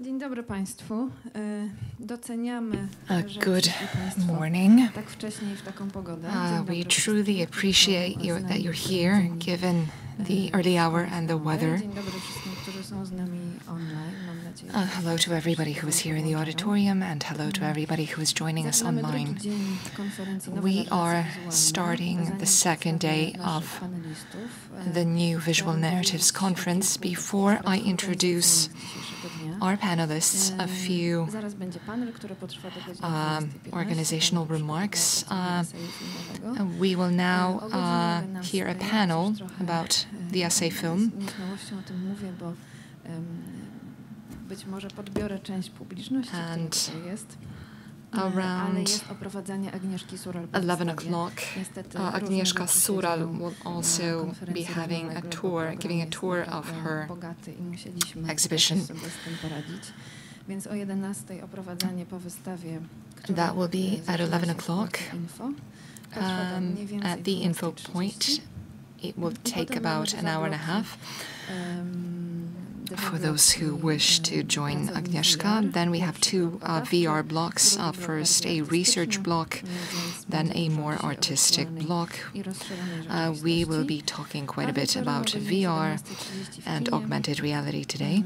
Dzień dobry Państwu. Doceniamy, A good morning. tak wcześnie w taką pogodę. Uh, we truly appreciate you, that you're here, given the early hour and the weather. Dzień dobry wszystkim, którzy są z nami online. Uh, hello to everybody who is here in the auditorium, and hello to everybody who is joining us online. We are starting the second day of the New Visual Narratives Conference. Before I introduce our panelists, a few 12:15. organizational remarks. Uh. Uh, We will now uh, hear a panel about the essay film. Być może podbiorę część publiczności, And tutaj jest. Around ale jest oprowadzanie Agnieszki Sural. 11 o'clock, uh, Agnieszka Sural will also be having a tour, giving a tour of her exhibition. jakoś sobie z tym poradzić. Więc o 11 oprowadzanie po wystawie. That will be at 11 o'clock. Porto Info. Potrwa do Um, at the info point, it will take about an hour and a half. Dwa For those who wish to join Agnieszka, then we have two uh, VR blocks. Uh, first, a research block, then a more artistic block. Uh, we will be talking quite a bit about VR and augmented reality today.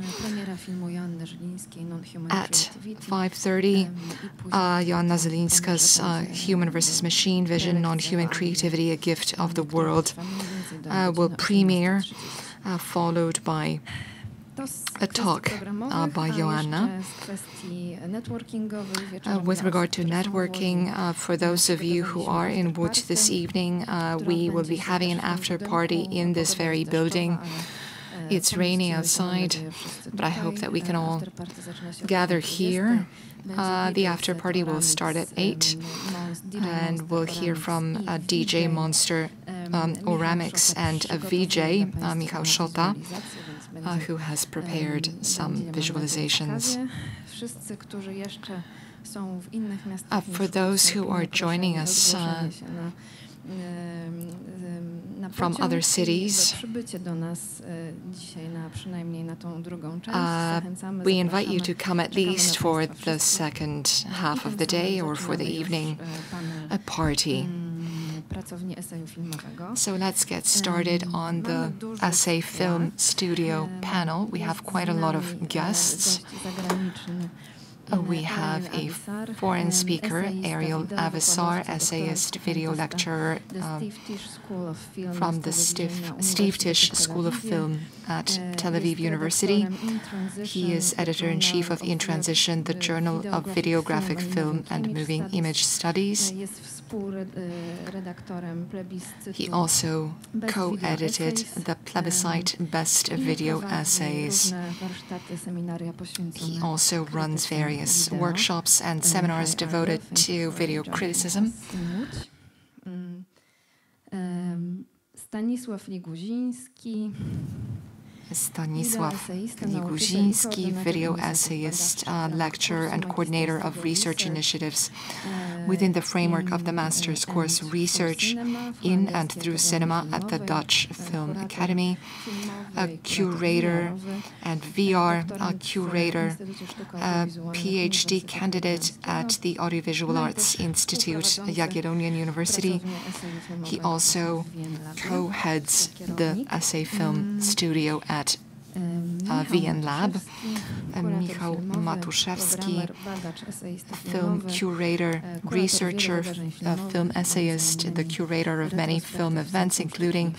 At 5:30, em, i uh, Joanna Zelinska's uh, Human versus Machine Vision, Non-Human Creativity, A Gift of the World, uh, will premiere, followed by a talk, uh, by Joanna. jeszcze z kwestii networkingowych Uh, with regard to które są w networking, uh, for those of you who are in Łódź this evening, uh, we will be having an after party in this very building. It's rainy outside, but I hope that we can all gather here. Uh, the after party will start at 8, and we'll hear from uh, DJ Monster um, Oramix and a VJ, uh, Michał Szota, uh, who has prepared some visualizations. Wszyscy, którzy jeszcze są w innych Uh, for those who are joining us, uh, zgłoszenie się na, em, em, na from other cities. za przybycie do nas dzisiaj na przynajmniej na tą drugą część. Uh, we invite you to come at least for the second half of the day or for the evening, a party. Pracowni eseju filmowego. So let's get started Um, on the Essay Film. Studio panel. We have quite a lot of guests. e, We have a foreign speaker, Ariel Avissar, essayist, video lecturer The um, Steve Tisch School of Film from the Steve, Steve Tisch School of Film at Tel Aviv University. redaktorem In Transition, He is editor in chief of In Transition, the Journal of Videographic Film and Moving Image Studies. Jest współredaktorem plebiscytu. He also co-edited the plebiscite Best Video Essays. różne warsztaty, seminaria poświęcone He also runs various workshops and seminars devoted Ariel. Thank you to video criticism. us in Łódź. Mm. Stanisław Liguziński, Stanisław Liguziński, video essayist, uh, lecturer, and coordinator of research initiatives e, within the framework of the master's course Research in and through cinema at the Dutch e, Film Academy, a curator and VR, a curator, a PhD candidate at the Audiovisual Arts Institute, Jagiellonian University. He also co-heads the Essay Film Mm. Studio at Em, uh, VN Lab, Michał Matuszewski, programer, badacz, eseista film curator, researcher, uh, film essayist, the curator of many film events, including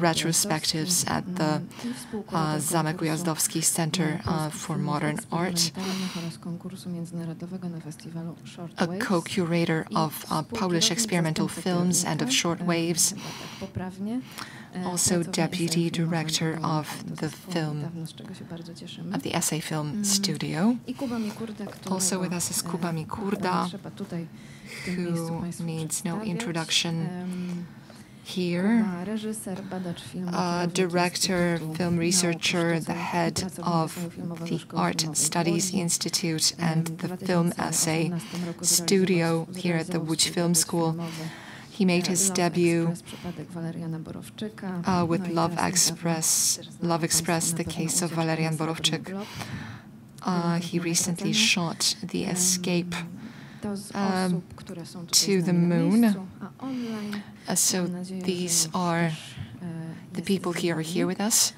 retrospectives at the uh, Zamek Ujazdowski Center uh, for Modern Art, eksperymentalnych oraz konkursu międzynarodowego na festiwalu a co-curator of uh, Polish experimental films and of kierownika, shortwaves, chyba tak poprawnie, e, also deputy director of the film Dawno, z czego się bardzo cieszymy. of the Essay Film Mm. Studio, I Kuba Mikurda, którego, Also with us is Kuba Mikurda, trzeba tutaj w tym miejscu who needs no introduction here. Kuba, reżyser, badacz filmu, uh, director, film researcher, the head of the Art Studies Institute and the Film Essay Studio here at the Łódź Film School. He made his debut Express, przypadek Waleriana Borowczyka. uh, with Love Express, Love Express, the case of Valerian Borowczyk. Uh, he recently shot the escape um, to the moon. Uh, so these are the people here are here with us.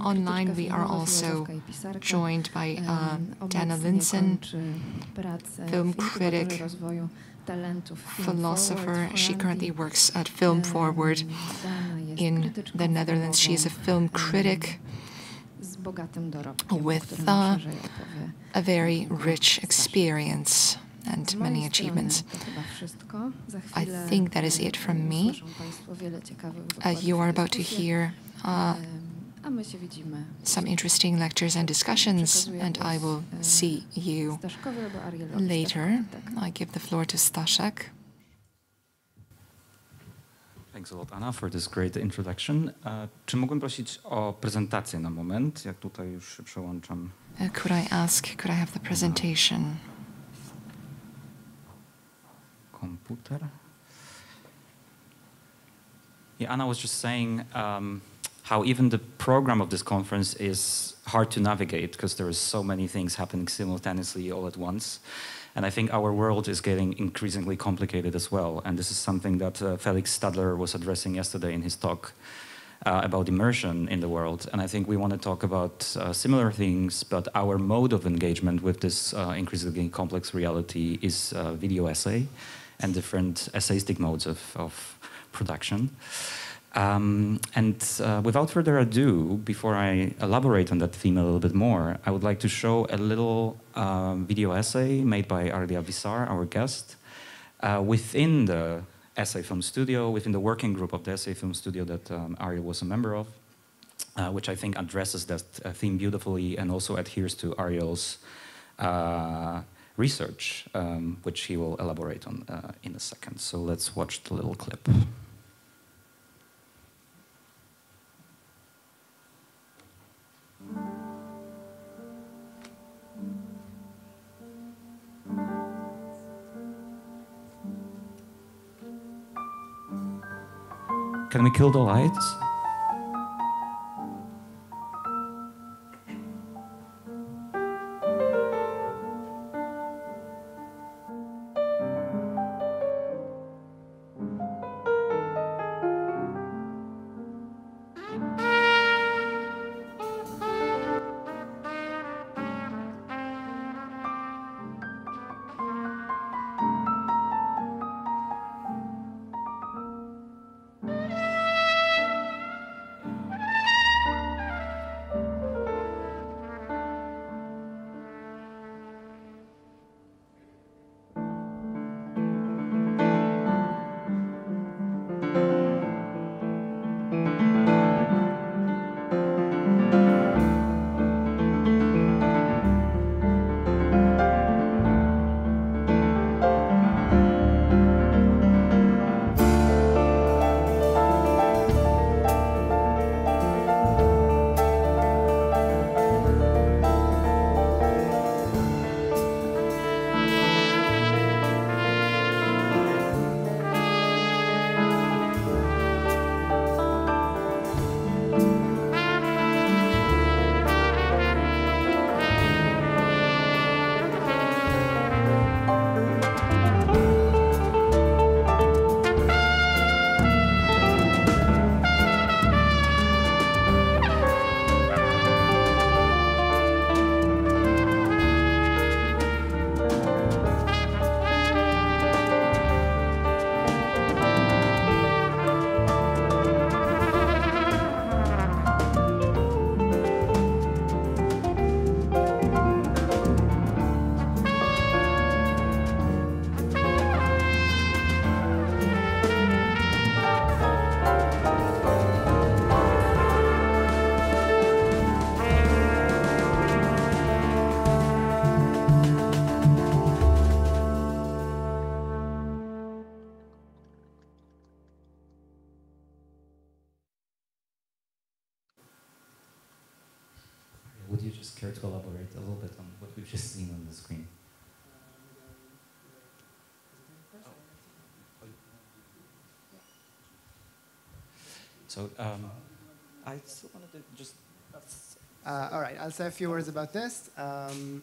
Online, we are also joined by uh, Dana Linssen, film critic, philosopher. She currently works at Film Forward in the Netherlands. She is a film critic with uh, a very rich experience and many achievements. I think that is it from me. Uh, you are about to hear uh, some interesting lectures and discussions, and I will see you later. I give the floor to Staszek. Thanks a lot, Anna, for this great introduction. Uh, czy mógłbym prosić o prezentację na moment, jak tutaj już się przełączam? Uh, could I ask, could I have the presentation? Komputer. Yeah, Anna was just saying um, how even the program of this conference is hard to navigate because there are so many things happening simultaneously all at once. And I think our world is getting increasingly complicated as well. And this is something that uh, Felix Stalder was addressing yesterday in his talk uh, about immersion in the world. And I think we want to talk about uh, similar things, but our mode of engagement with this uh, increasingly complex reality is uh, video essay and different essayistic modes of, of production. Um, and uh, without further ado, before I elaborate on that theme a little bit more, I would like to show a little um, video essay made by Ariel Avissar, our guest, uh, within the Essay Film Studio, within the working group of the Essay Film Studio that um, Arya was a member of, uh, which I think addresses that uh, theme beautifully and also adheres to Ariel's uh, research, um, which he will elaborate on uh, in a second. So let's watch the little clip. Can we kill the lights? I'll say a few words about this. Um,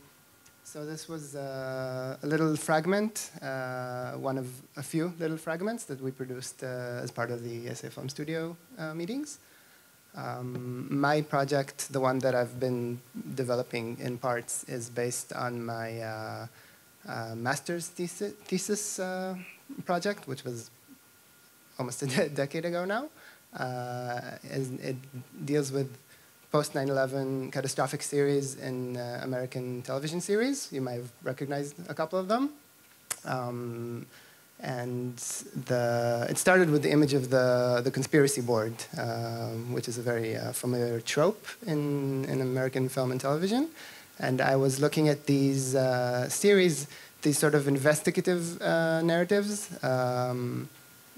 so this was uh, a little fragment, uh, one of a few little fragments that we produced uh, as part of the Essay Film Studio uh, meetings. Um, my project, the one that I've been developing in parts, is based on my uh, uh, master's thesis, thesis project, which was almost a de decade ago now. And it deals with post 9/11 catastrophic series in uh, American television series. You might have recognized a couple of them. Um, and the, it started with the image of the, the conspiracy board, um, which is a very uh, familiar trope in, in American film and television. And I was looking at these uh, series, these sort of investigative uh, narratives. Um,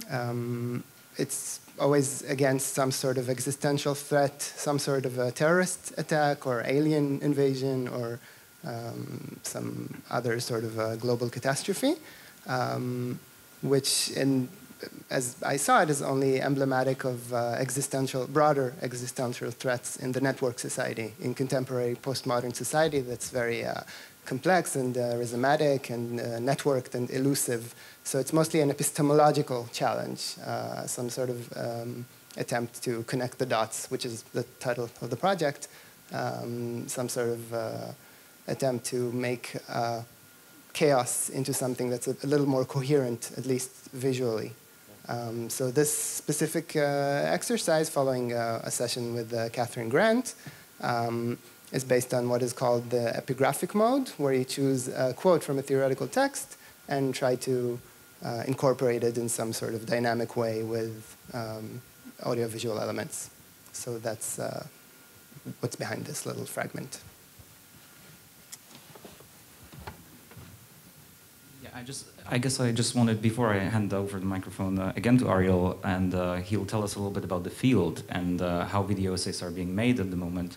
um it's always against some sort of existential threat, some sort of a terrorist attack or alien invasion or um, some other sort of a global catastrophe, um, which, in, as I saw it, is only emblematic of uh, existential, broader existential threats in the network society, in contemporary postmodern society that's very uh, complex and uh, rhizomatic and uh, networked and elusive. So it's mostly an epistemological challenge, uh, some sort of um, attempt to connect the dots, which is the title of the project, um, some sort of uh, attempt to make chaos into something that's a, a, little more coherent, at least visually. Um, so this specific uh, exercise, following a session with Catherine Grant, um, is based on what is called the epigraphic mode, where you choose a quote from a theoretical text and try to uh, it in some sort of dynamic way with um, audiovisual elements. So that's uh, what's behind this little fragment. I just, I guess I just wanted, before I hand over the microphone uh, again to Ariel, and uh, he'll tell us a little bit about the field and uh, how video essays are being made at the moment.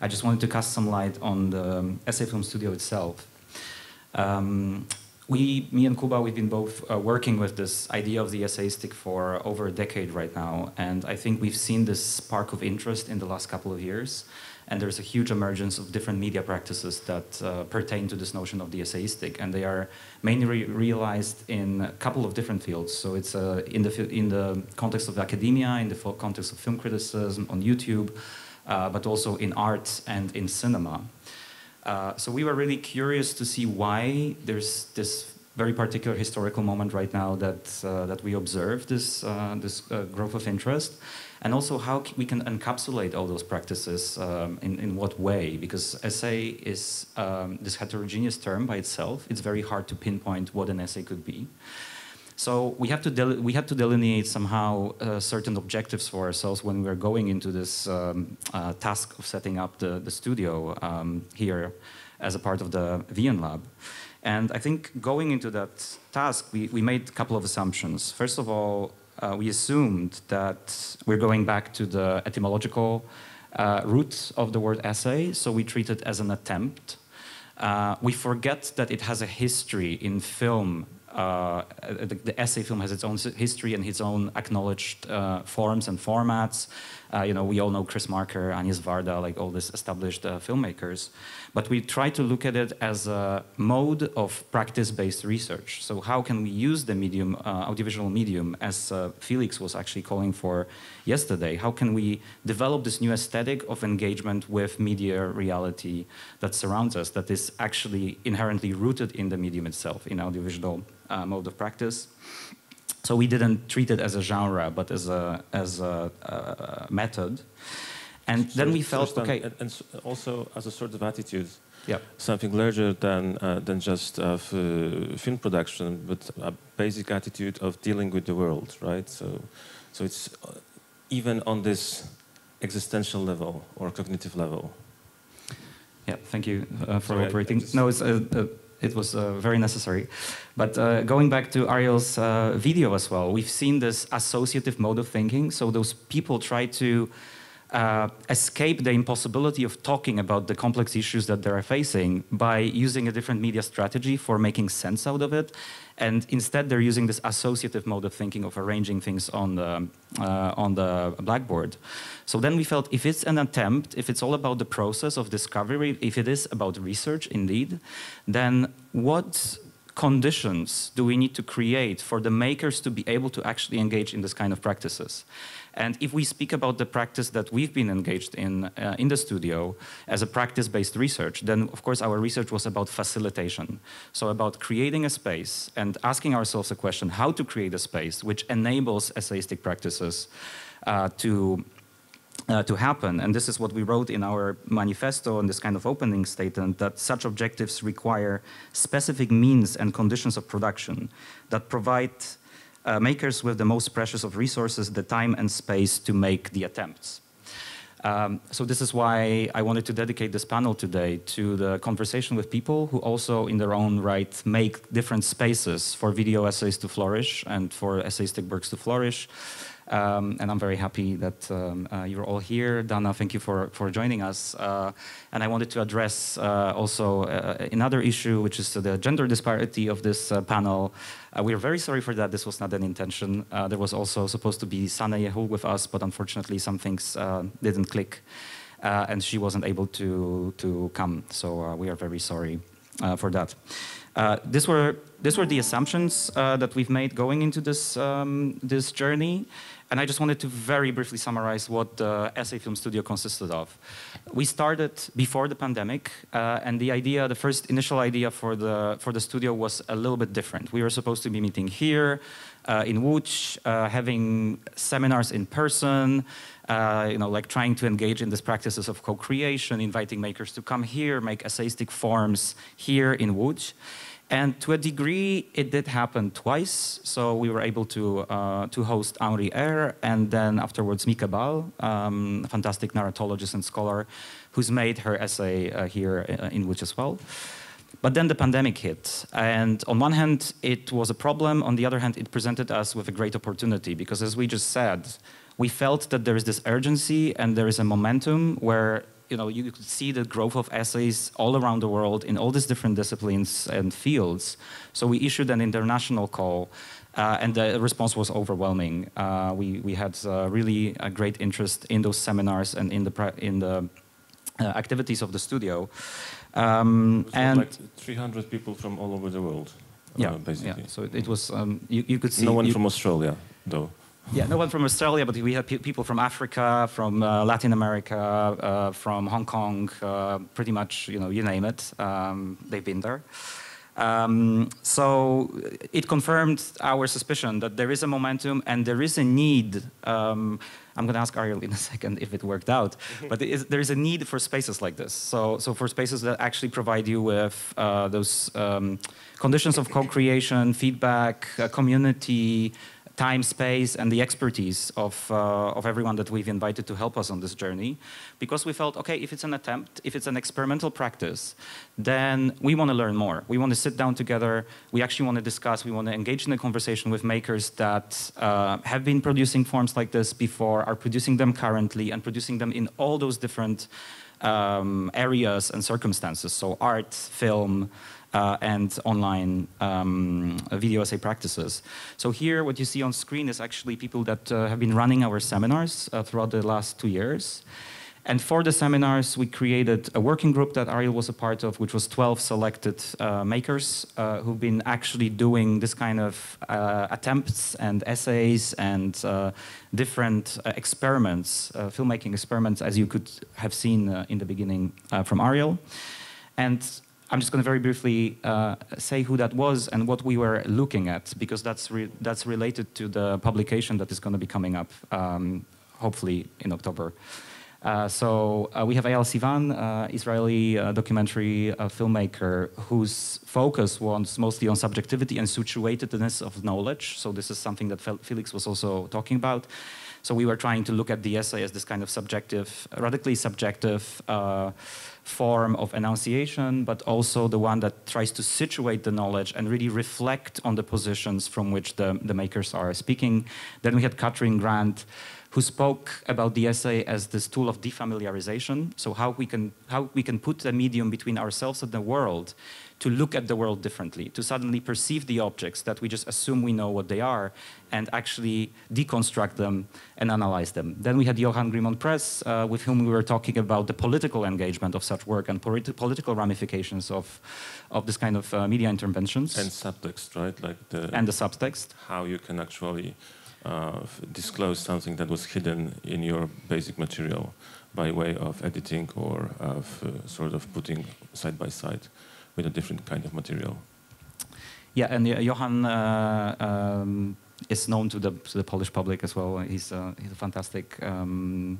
I just wanted to cast some light on the essay Film Studio itself. Um, we, me and Kuba, we've been both uh, working with this idea of the essayistic for over a decade right now, and I think we've seen this spark of interest in the last couple of years, and there's a huge emergence of different media practices that uh, pertain to this notion of the essayistic, and they are mainly re realized in a couple of different fields. So it's uh, in the in the context of academia, in the context of film criticism, on YouTube, uh, but also in art and in cinema. Uh, so we were really curious to see why there's this very particular historical moment right now that uh, that we observe this uh, this growth of interest, and also how we can encapsulate all those practices um, in in what way? Because essay is um, this heterogeneous term by itself. It's very hard to pinpoint what an essay could be. So we have to we have to delineate somehow uh, certain objectives for ourselves when we're going into this um, uh, task of setting up the, the studio um, here as a part of the VN Lab. And I think going into that task, we, we made a couple of assumptions. First of all, uh, we assumed that we're going back to the etymological uh, root of the word essay, so we treat it as an attempt. Uh, we forget that it has a history in film uh, the, the, essay film has its own history and its own acknowledged uh, forms and formats. Uh, you know, we all know Chris Marker, Agnes Varda, like all these established uh, filmmakers. But we try to look at it as a mode of practice-based research. So how can we use the medium, uh, audiovisual medium, as uh, Felix was actually calling for yesterday? How can we develop this new aesthetic of engagement with media reality that surrounds us, that is actually inherently rooted in the medium itself, in audiovisual uh, mode of practice? So we didn't treat it as a genre, but as a, as a, a method. And so then we felt okay, and, and, also as a sort of attitude, yeah, something larger than uh, than just of uh, film production, but a basic attitude of dealing with the world, right? So, so it's uh, even on this existential level or cognitive level. Yeah, thank you uh, for Sorry, operating. no, it's. It was uh, very necessary. But uh, going back to Ariel's uh, video as well, we've seen this associative mode of thinking. So those people try to uh, escape the impossibility of talking about the complex issues that they're facing by using a different media strategy for making sense out of it. And instead, they're using this associative mode of thinking of arranging things on the, uh, on the blackboard. So then we felt if it's an attempt, if it's all about the process of discovery, if it is about research indeed, then what conditions do we need to create for the makers to be able to actually engage in this kind of practices? And if we speak about the practice that we've been engaged in uh, in the studio as a practice-based research, then of course our research was about facilitation. So about creating a space and asking ourselves a question, how to create a space which enables essayistic practices uh, to uh, to happen. And this is what we wrote in our manifesto and this kind of opening statement that such objectives require specific means and conditions of production that provide uh, makers with the most precious of resources, the time and space to make the attempts. Um, so this is why I wanted to dedicate this panel today to the conversation with people who also in their own right make different spaces for video essays to flourish and for essayistic works to flourish. Um, and I'm very happy that um, uh, you're all here. Dana, thank you for, for joining us. Uh, and I wanted to address uh, also uh, another issue, which is the gender disparity of this uh, panel. Uh, we are very sorry for that. This was not an intention. there was also supposed to be Sana Yehu with us, but unfortunately some things didn't click. and she wasn't able to, to come. So we are very sorry for that. Uh, these were these were the assumptions uh, that we've made going into this um, this journey. And I just wanted to very briefly summarize what the Essay Film Studio consisted of. We started before the pandemic, uh, and the idea, the first initial idea for the, for the studio was a little bit different. We were supposed to be meeting here uh, in Łódź, uh, having seminars in person, uh, you know, like trying to engage in these practices of co-creation, inviting makers to come here, make essayistic forms here in Łódź. And to a degree, it did happen twice. So we were able to, uh, to host Henri Air and then afterwards Mieke Bal, um, a fantastic narratologist and scholar who's made her essay uh, here uh, in Łódź as well. But then the pandemic hit. And on one hand, it was a problem. On the other hand, it presented us with a great opportunity because as we just said, we felt that there is this urgency and there is a momentum where you know, you could see the growth of essays all around the world in all these different disciplines and fields. So we issued an international call, uh, and the response was overwhelming. Uh, we, we had uh, really a great interest in those seminars and in the, in the uh, activities of the studio. Um, and like 300 people from all over the world, uh, yeah, basically. Yeah, so it, it was, um, you, you could see... No one from Australia, though. Yeah, no one from Australia, but we had pe people from Africa, from uh, Latin America, uh, from Hong Kong, uh, pretty much, you know, you name it. Um, they've been there. Um, so it confirmed our suspicion that there is a momentum and there is a need. Um, I'm going to ask Ariel in a second if it worked out, but there is a need for spaces like this. So, so for spaces that actually provide you with uh, those um, conditions of co-creation, feedback, community, time, space, and the expertise of, uh, of everyone that we've invited to help us on this journey. Because we felt, okay, if it's an attempt, if it's an experimental practice, then we want to learn more. We want to sit down together. We actually want to discuss. We want to engage in a conversation with makers that uh, have been producing forms like this before, are producing them currently, and producing them in all those different um, areas and circumstances. So art, film, uh, and online um, video essay practices. So here what you see on screen is actually people that uh, have been running our seminars uh, throughout the last two years. And for the seminars, we created a working group that Ariel was a part of, which was 12 selected uh, makers uh, who've been actually doing this kind of uh, attempts and essays and uh, different uh, experiments, uh, filmmaking experiments, as you could have seen in the beginning from Ariel. And I'm just going to very briefly uh, say who that was and what we were looking at, because that's, re that's related to the publication that is going to be coming up, um, hopefully in October. Uh, so uh, we have Eyal Sivan, uh, Israeli uh, documentary uh, filmmaker, whose focus was mostly on subjectivity and situatedness of knowledge. So this is something that Felix was also talking about. So we were trying to look at the essay as this kind of subjective, radically subjective form of enunciation, but also the one that tries to situate the knowledge and really reflect on the positions from which the, the makers are speaking. Then we had Catherine Grant, who spoke about the essay as this tool of defamiliarization. So how we can how we can put a medium between ourselves and the world to look at the world differently, to suddenly perceive the objects that we just assume we know what they are, and actually deconstruct them and analyze them. Then we had Johan Grimonprez, uh, with whom we were talking about the political engagement of such work and politi political ramifications of, of this kind of uh, media interventions. And subtext, right? Like the and the subtext. How you can actually uh, disclose something that was hidden in your basic material by way of editing or of uh, sort of putting side by side with a different kind of material. Yeah, and Johan uh, um, is known to the, to the Polish public as well. He's, uh, he's a fantastic um,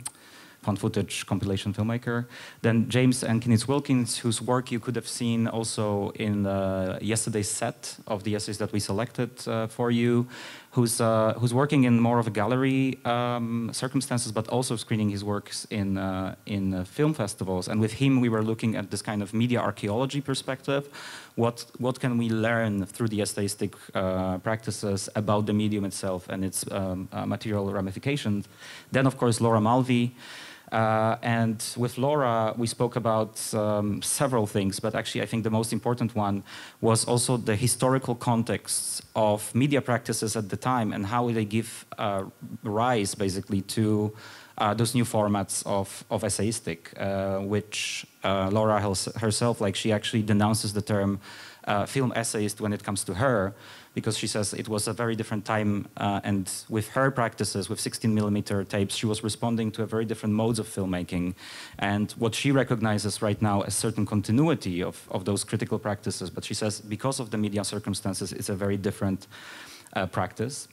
found footage compilation filmmaker. Then James N. Kienitz Wilkins, whose work you could have seen also in uh, yesterday's set of the essays that we selected uh, for you, who's, uh, who's working in more of a gallery um, circumstances, but also screening his works in, uh, in uh, film festivals. And with him, we were looking at this kind of media archaeology perspective. What, what can we learn through the essayistic uh, practices about the medium itself and its um, material ramifications? Then, of course, Laura Mulvey, uh, and with Laura, we spoke about um, several things, but actually, I think the most important one was also the historical context of media practices at the time and how they give uh, rise, basically, to uh, those new formats of, of essayistic, uh, which uh, Laura herself, like, she actually denounces the term uh, film essayist when it comes to her because she says it was a very different time uh, and with her practices with 16 millimeter tapes she was responding to a very different modes of filmmaking. And what she recognizes right now as certain continuity of, of those critical practices. But she says because of the media circumstances it's a very different uh, practice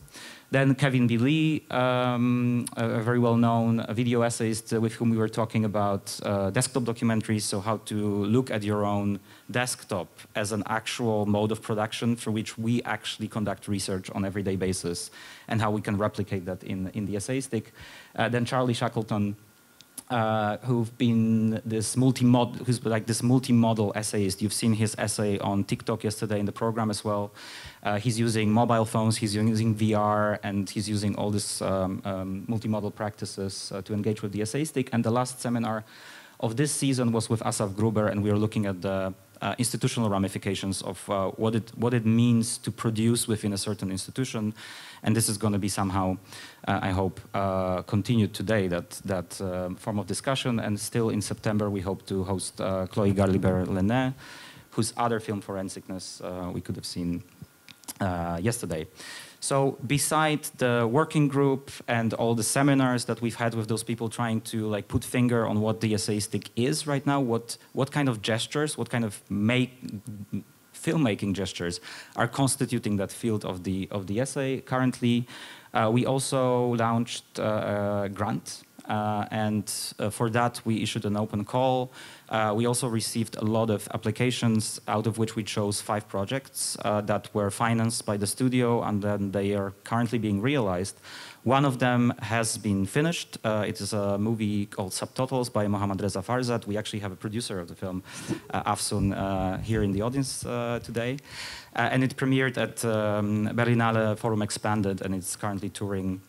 then Kevin B. Lee, um, a very well-known video essayist with whom we were talking about uh, desktop documentaries, so how to look at your own desktop as an actual mode of production for which we actually conduct research on everyday basis, and how we can replicate that in, in the essayistic. Uh, then Charlie Shackleton, uh, who've been this multi-mod, who's like this multi-model essayist. You've seen his essay on TikTok yesterday in the program as well. Uh, he's using mobile phones, he's using VR, and he's using all these um, um, multi-model practices uh, to engage with the essayistic. And the last seminar of this season was with Asaf Gruber, and we were looking at the uh, institutional ramifications of uh, what, it, what it means to produce within a certain institution. And this is going to be somehow, uh, I hope, uh, continued today, that, that uh, form of discussion. And still in September, we hope to host uh, Chloé Galibert-Laîné, whose other film, Forensickness, we could have seen yesterday. So beside the working group and all the seminars that we've had with those people trying to like put finger on what the essayistic is right now, what, what kind of gestures, what kind of make, filmmaking gestures are constituting that field of the, of the essay. Currently, uh, we also launched uh, a grant uh, and uh, for that, we issued an open call. Uh, we also received a lot of applications, out of which we chose five projects uh, that were financed by the studio, and then they are currently being realized. One of them has been finished. Uh, it is a movie called Subtotals by Mohammad Reza Farzad. We actually have a producer of the film, uh, Afsun, here in the audience today. and it premiered at um, Berlinale Forum Expanded, and it's currently touring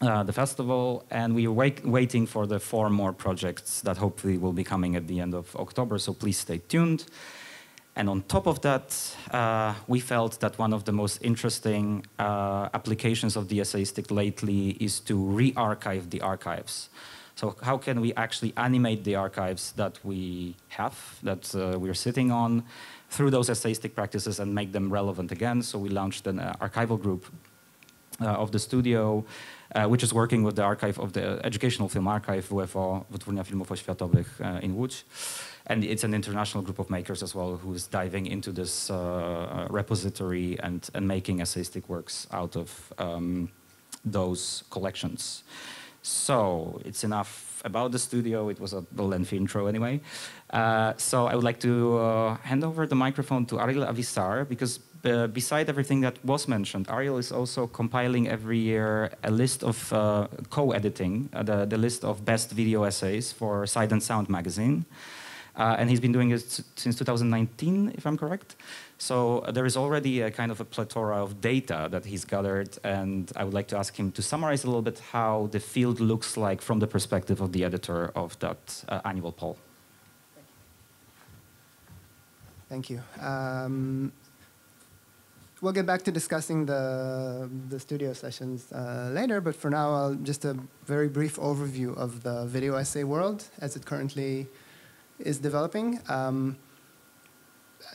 uh, the festival, and we are wait waiting for the four more projects that hopefully will be coming at the end of October, so please stay tuned. And on top of that, uh, we felt that one of the most interesting uh, applications of the essayistic lately is to re-archive the archives. So how can we actually animate the archives that we have, that uh, we're sitting on, through those essayistic practices and make them relevant again? So we launched an uh, archival group of the studio which is working with the archive of the Educational Film Archive, WFO, Wytwórnia Filmów Oświatowych uh, in Łódź. And it's an international group of makers as well who's diving into this uh, repository and, and making essayistic works out of um, those collections. So it's enough about the studio. It was a lengthy intro anyway. Uh, so I would like to uh, hand over the microphone to Ariel Avissar because uh, beside everything that was mentioned, Ariel is also compiling every year a list of uh, co-editing, uh, the, the, list of best video essays for Sight and Sound magazine. Uh, and he's been doing it since 2019, if I'm correct. So uh, there is already a kind of a plethora of data that he's gathered, and I would like to ask him to summarize a little bit how the field looks like from the perspective of the editor of that uh, annual poll. Thank you. Um, we'll get back to discussing the, the studio sessions uh, later, but for now, I'll just a very brief overview of the video essay world as it currently is developing. Um,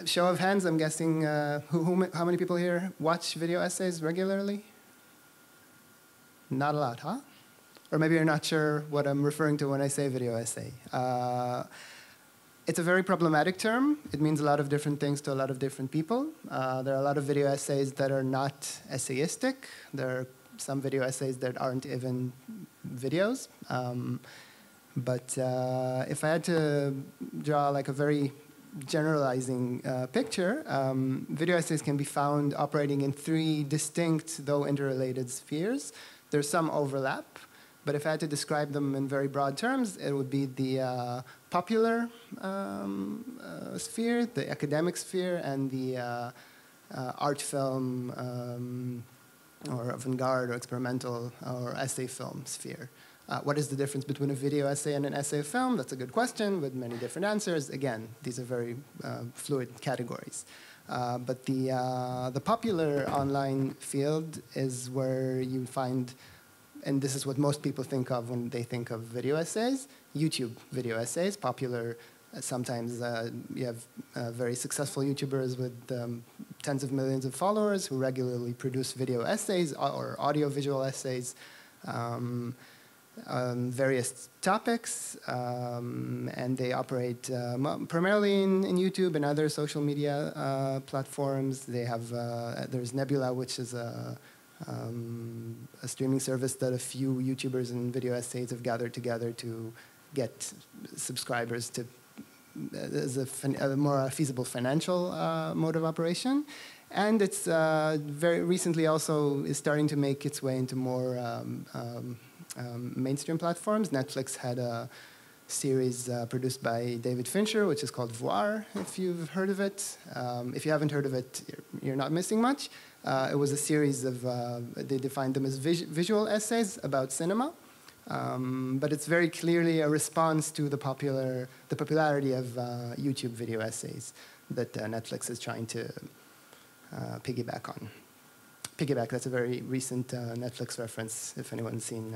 show of hands, I'm guessing, uh, who, who, how many people here watch video essays regularly? Not a lot, huh? Or maybe you're not sure what I'm referring to when I say video essay. Uh, it's a very problematic term. It means a lot of different things to a lot of different people. Uh, there are a lot of video essays that are not essayistic. There are some video essays that aren't even videos. Um, but uh, if I had to draw like a very generalizing uh, picture, um, video essays can be found operating in three distinct, though interrelated spheres. There's some overlap, but if I had to describe them in very broad terms, it would be the uh, popular um, uh, sphere, the academic sphere, and the uh, uh, art film um, or avant-garde or experimental or essay film sphere. Uh, what is the difference between a video essay and an essay film? That's a good question with many different answers. Again, these are very uh, fluid categories. But the, the popular online field is where you find, and this is what most people think of when they think of video essays, YouTube video essays, popular uh, sometimes uh, you have uh, very successful YouTubers with um, tens of millions of followers who regularly produce video essays or audio visual essays. Um, um, various topics, um, and they operate uh, primarily in, in, YouTube and other social media uh, platforms. They have there's Nebula, which is a, um, a, streaming service that a few YouTubers and video essays have gathered together to get subscribers to as a, a more feasible financial uh, mode of operation. And it's uh, very recently also is starting to make its way into more um, um, um, mainstream platforms. Netflix had a series uh, produced by David Fincher, which is called Voir, if you've heard of it. Um, if you haven't heard of it, you're, you're not missing much. Uh, it was a series of, uh, they defined them as vis visual essays about cinema. Um, but it's very clearly a response to the popular, the popularity of uh, YouTube video essays that uh, Netflix is trying to uh, piggyback on. Piggyback, that's a very recent Netflix reference, if anyone's seen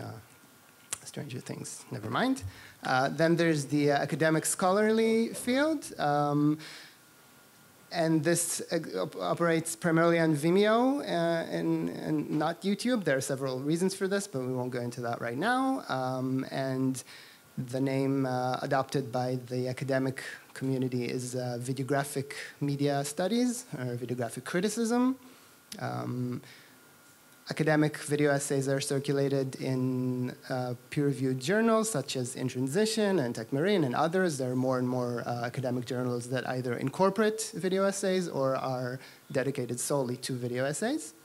Stranger Things, never mind. Uh, then there's the uh, academic scholarly field. Um, and this uh, operates primarily on Vimeo uh, and, and, not YouTube. There are several reasons for this, but we won't go into that right now. Um, and the name adopted by the academic community is videographic media studies or videographic criticism. Um, Academic video essays are circulated in uh, peer-reviewed journals such as In Transition and Tecmerin and others. There are more and more uh, academic journals that either incorporate video essays or are dedicated solely to video essays.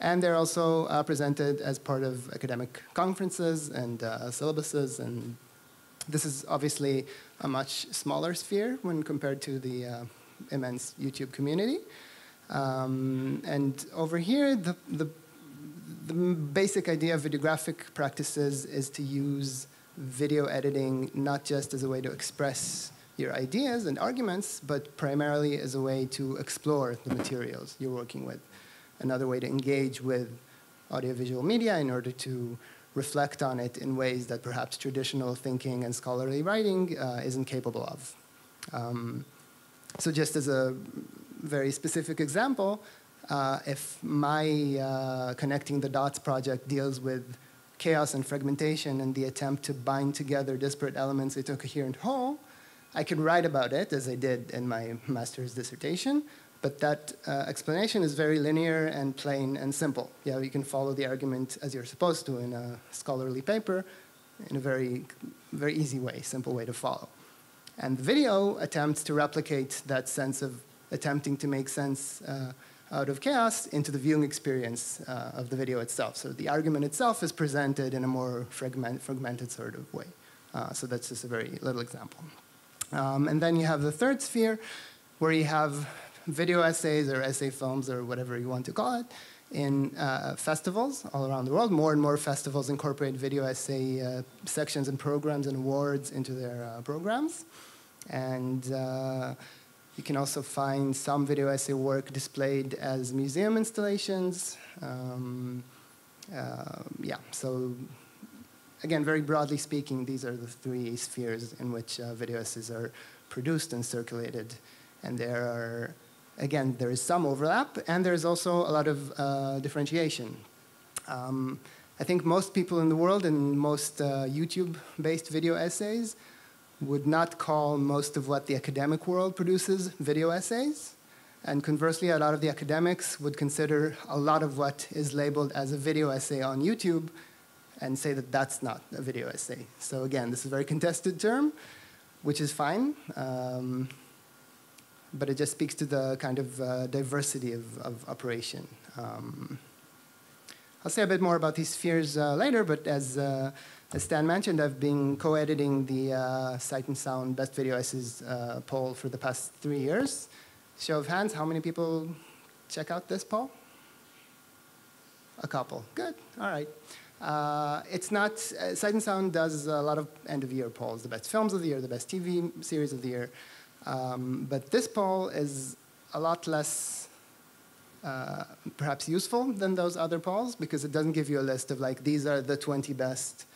And they're also uh, presented as part of academic conferences and uh, syllabuses. And this is obviously a much smaller sphere when compared to the uh, immense YouTube community. Um, and over here, the, the the basic idea of videographic practices is to use video editing not just as a way to express your ideas and arguments, but primarily as a way to explore the materials you're working with. Another way to engage with audiovisual media in order to reflect on it in ways that perhaps traditional thinking and scholarly writing uh, isn't capable of. Um, so just as a very specific example, uh, if my uh, Connecting the Dots project deals with chaos and fragmentation and the attempt to bind together disparate elements into a coherent whole, I can write about it, as I did in my master's dissertation, but that uh, explanation is very linear and plain and simple. Yeah, you can follow the argument as you're supposed to in a scholarly paper in a very, very easy way, simple way to follow. And the video attempts to replicate that sense of attempting to make sense uh, out of chaos into the viewing experience uh, of the video itself. So the argument itself is presented in a more fragment, fragmented sort of way. Uh, so that's just a very little example. Um, and then you have the third sphere, where you have video essays or essay films or whatever you want to call it in uh, festivals all around the world. More and more festivals incorporate video essay uh, sections and programs and awards into their uh, programs. And uh, you can also find some video essay work displayed as museum installations. Um, uh, yeah, so again, very broadly speaking, these are the three spheres in which uh, video essays are produced and circulated. And there are, again, there is some overlap, and there's also a lot of uh, differentiation. Um, I think most people in the world and most uh, YouTube-based video essays would not call most of what the academic world produces video essays. And conversely, a lot of the academics would consider a lot of what is labeled as a video essay on YouTube and say that that's not a video essay. So again, this is a very contested term, which is fine, um, but it just speaks to the kind of uh, diversity of, of operation. Um, I'll say a bit more about these spheres uh, later, but as, uh, as Stan mentioned, I've been co-editing the uh, Sight and Sound Best Video Essays uh, poll for the past three years. Show of hands, how many people check out this poll? A couple, good, all right. Uh, it's not, uh, Sight and Sound does a lot of end of year polls, the best films of the year, the best TV series of the year. Um, but this poll is a lot less uh, perhaps useful than those other polls because it doesn't give you a list of like, these are the 20 best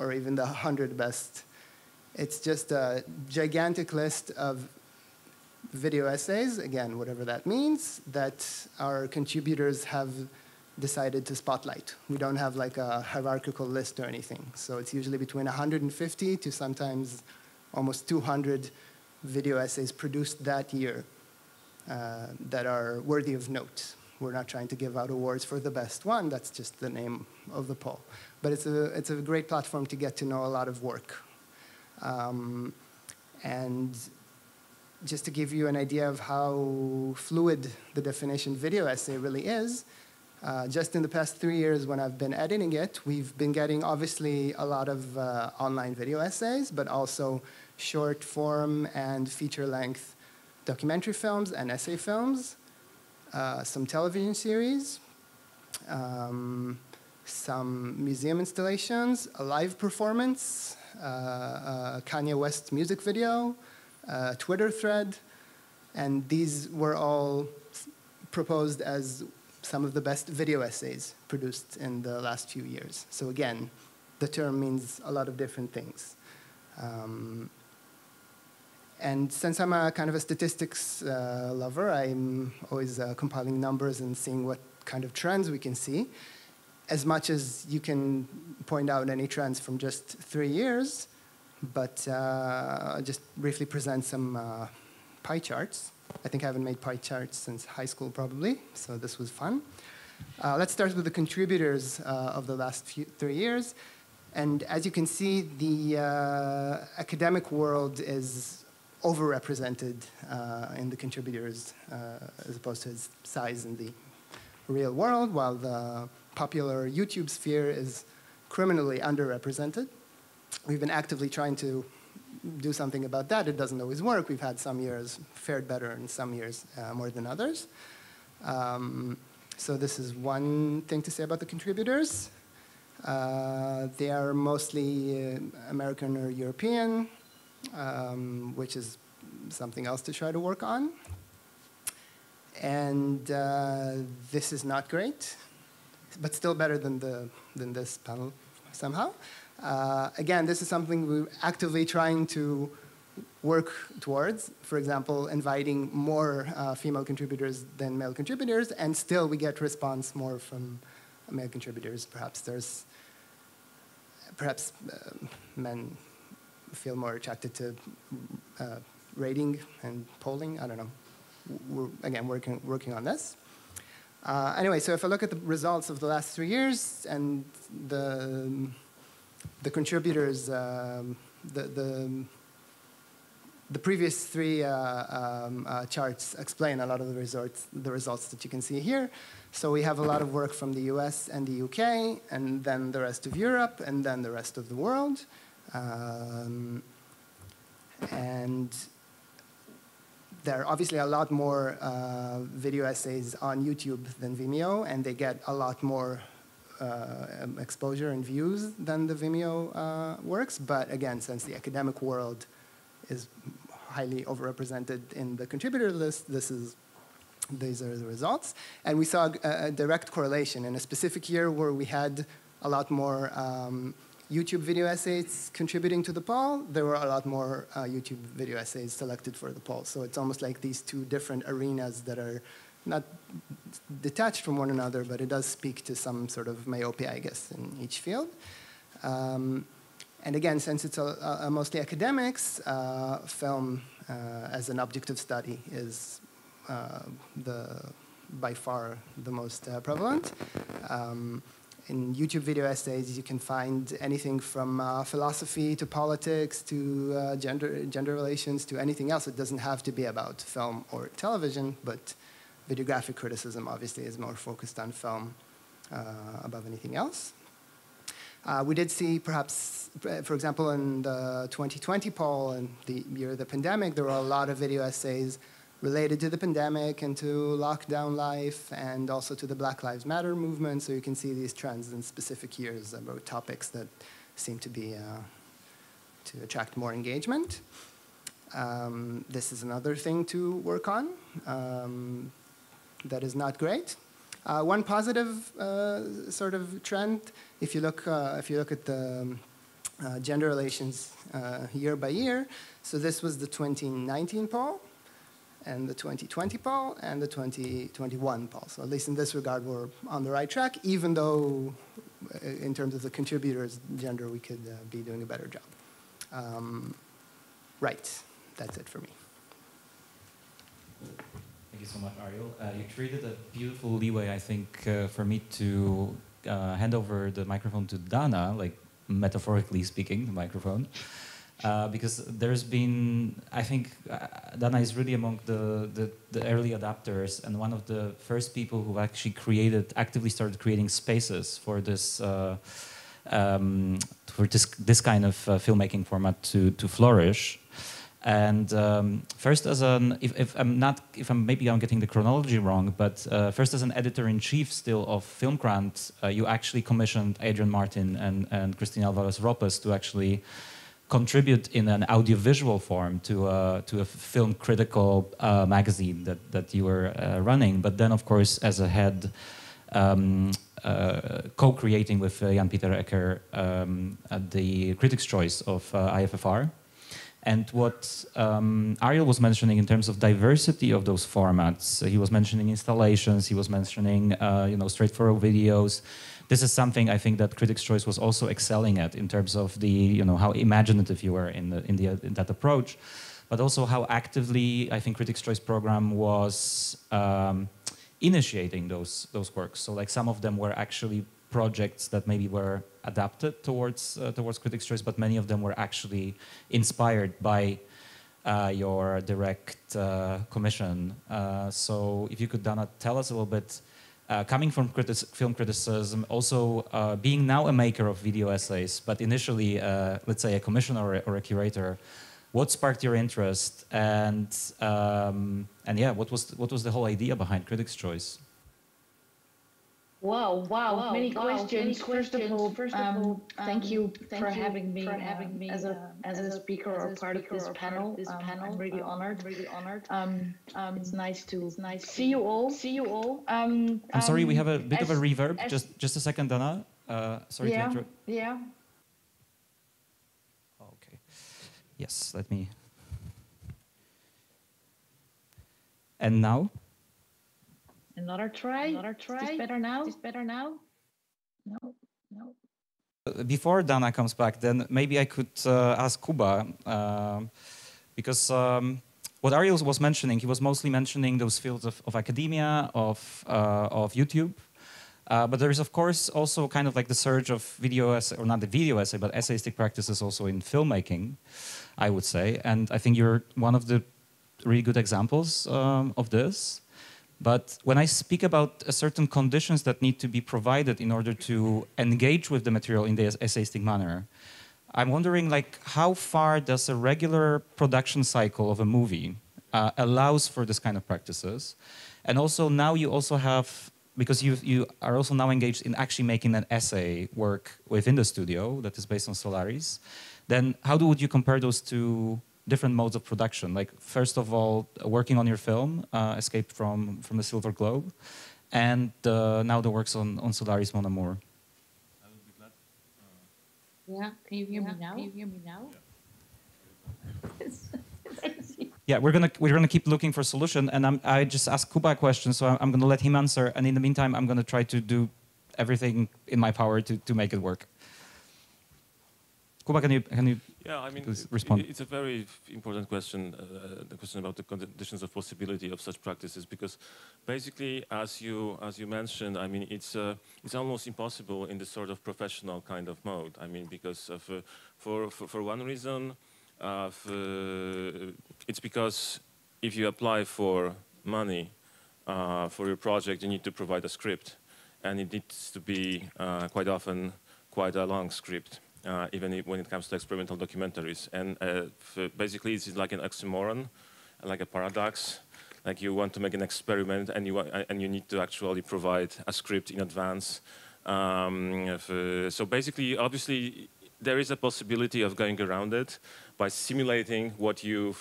or even the 100 best. It's just a gigantic list of video essays, again, whatever that means, that our contributors have decided to spotlight. We don't have like a hierarchical list or anything. So it's usually between 150 to sometimes almost 200 video essays produced that year uh, that are worthy of note. We're not trying to give out awards for the best one, that's just the name of the poll. But it's a, it's a great platform to get to know a lot of work. Um, and just to give you an idea of how fluid the definition video essay really is, uh, just in the past three years when I've been editing it, we've been getting obviously a lot of uh, online video essays, but also short form and feature length documentary films and essay films, uh, some television series, um, some museum installations, a live performance, uh, Kanye West music video, a Twitter thread, and these were all proposed as some of the best video essays produced in the last few years. So again, the term means a lot of different things. Um, and since I'm a kind of a statistics uh, lover, I'm always uh, compiling numbers and seeing what kind of trends we can see. As much as you can point out any trends from just three years, but uh, just briefly present some uh, pie charts. I think I haven't made pie charts since high school, probably, so this was fun. Uh, let's start with the contributors uh, of the last few, three years. And as you can see, the uh, academic world is overrepresented uh, in the contributors as opposed to its size in the real world, while the popular YouTube sphere is criminally underrepresented. We've been actively trying to do something about that. It doesn't always work. We've had some years fared better and some years uh, more than others. Um, so this is one thing to say about the contributors. Uh, they are mostly uh, American or European, um, which is something else to try to work on. And uh, this is not great, but still better than, the, than this panel somehow. Uh, again, this is something we're actively trying to work towards. For example, inviting more uh, female contributors than male contributors, and still we get response more from male contributors. Perhaps there's, perhaps uh, men feel more attracted to uh, rating and polling. I don't know. We're, again, working, working on this. Uh, anyway, so if I look at the results of the last three years and the the contributors, um, the, the, the, previous three uh, um, uh, charts explain a lot of the results, the results that you can see here. So we have a lot of work from the US and the UK, and then the rest of Europe, and then the rest of the world. Um, And there are obviously a lot more uh, video essays on YouTube than Vimeo, and they get a lot more uh, exposure and views than the Vimeo uh, works. But again, since the academic world is highly overrepresented in the contributor list, this is these are the results. And we saw a, a direct correlation in a specific year where we had a lot more um, YouTube video essays contributing to the poll, there were a lot more uh, YouTube video essays selected for the poll. So it's almost like these two different arenas that are not detached from one another, but it does speak to some sort of myopia, I guess, in each field. Um, and again, since it's a, a mostly academics, uh, film uh, as an objective study is uh, the, by far the most uh, prevalent. Um, in YouTube video essays, you can find anything from uh, philosophy to politics to uh, gender, gender relations to anything else. It doesn't have to be about film or television, but videographic criticism obviously is more focused on film uh, above anything else. Uh, we did see perhaps, for example, in the 2020 poll and the year of the pandemic, there were a lot of video essays related to the pandemic and to lockdown life and also to the Black Lives Matter movement. So you can see these trends in specific years about topics that seem to be uh, to attract more engagement. Um, this is another thing to work on um, that is not great. Uh, one positive uh, sort of trend, if you look, uh, if you look at the uh, gender relations uh, year by year, so this was the 2019 poll and the 2020 poll and the 2021 poll. So at least in this regard, we're on the right track, even though uh, in terms of the contributors' gender, we could uh, be doing a better job. Um, right, that's it for me. Thank you so much, Ariel. Uh, you created a beautiful leeway, I think, uh, for me to uh, hand over the microphone to Dana, like metaphorically speaking, the microphone. Uh, because there's been, I think, uh, Dana is really among the, the, the, early adapters and one of the first people who actually created, actively started creating spaces for this, uh, um, for this, this kind of uh, filmmaking format to, to flourish. And um, first, as an, if, if, I'm not, if I'm maybe I'm getting the chronology wrong, but uh, first as an editor-in-chief still of Filmkrant, you actually commissioned Adrian Martin and, and Cristina Alvarez López to actually contribute in an audiovisual form to a, to a film critical uh, magazine that, that you were uh, running. But then, of course, as a head, um, uh, co-creating with uh, Jan Pieter Ekker um, the Critics' Choice of uh, IFFR. And what um, Ariel was mentioning in terms of diversity of those formats, he was mentioning installations, he was mentioning, uh, you know, straightforward videos, this is something I think that Critics' Choice was also excelling at in terms of the, you know, how imaginative you were in, the, in, the, in that approach, but also how actively I think Critics' Choice program was um, initiating those, those works. So like some of them were actually projects that maybe were adapted towards, uh, towards Critics' Choice, but many of them were actually inspired by uh, your direct uh, commission. Uh, so if you could, Dana, tell us a little bit uh, coming from film criticism, also uh, being now a maker of video essays, but initially, uh, let's say, a commissioner or a, or a, curator, what sparked your interest, and um, and yeah, what was what was the whole idea behind Critics' Choice? Wow, wow, wow many, wow, questions. many questions. First of all, First of um, thank you thank for you having me, for having me as a uh, as a speaker or part of this panel. This um, panel. I'm really um, honored. Really honored. Um, um, it's nice to it's nice see you all. See you all. Um, I'm sorry, we have a bit as, of a reverb. Just just a second, Dana. Uh, sorry yeah, to interrupt. Yeah. Okay. Yes, let me. And now. Another try. Another try. Is this better now? Is this better now? No, no. Uh, before Dana comes back, then maybe I could uh, ask Kuba, uh, because um, what Ariel was mentioning, he was mostly mentioning those fields of, of academia, of, uh, of YouTube. Uh, but there is, of course, also kind of like the surge of video essay, or not the video essay, but essayistic practices also in filmmaking, I would say. And I think you're one of the really good examples um, of this. But when I speak about certain conditions that need to be provided in order to engage with the material in the essayistic manner, I'm wondering, like, how far does a regular production cycle of a movie uh, allows for this kind of practices? And also now you also have, because you, you are also now engaged in actually making an essay work within the studio that is based on Solaris, then how do, would you compare those two different modes of production? Like, first of all, working on your film, uh, Escape from, from the Silver Globe, and uh, now the works on, on Solaris Mon Amour. Yeah, can you hear me now? Can you hear me now? yeah, we're gonna we're gonna keep looking for a solution, and I'm, I just asked Kuba a question, so I'm, I'm gonna let him answer, and in the meantime, I'm gonna try to do everything in my power to to make it work. Kuba, can you can you yeah, I mean, respond? It's a very important question, uh, the question about the conditions of possibility of such practices, because basically, as you as you mentioned, I mean, it's uh, it's almost impossible in the sort of professional kind of mode. I mean, because of, uh, for, for, for one reason, uh, it's because if you apply for money uh, for your project, you need to provide a script, and it needs to be uh, quite often quite a long script uh, even when it comes to experimental documentaries. And uh, basically, it's like an oxymoron, like a paradox. Like you want to make an experiment, and you and you need to actually provide a script in advance. Um, so basically, obviously, there is a possibility of going around it by simulating what you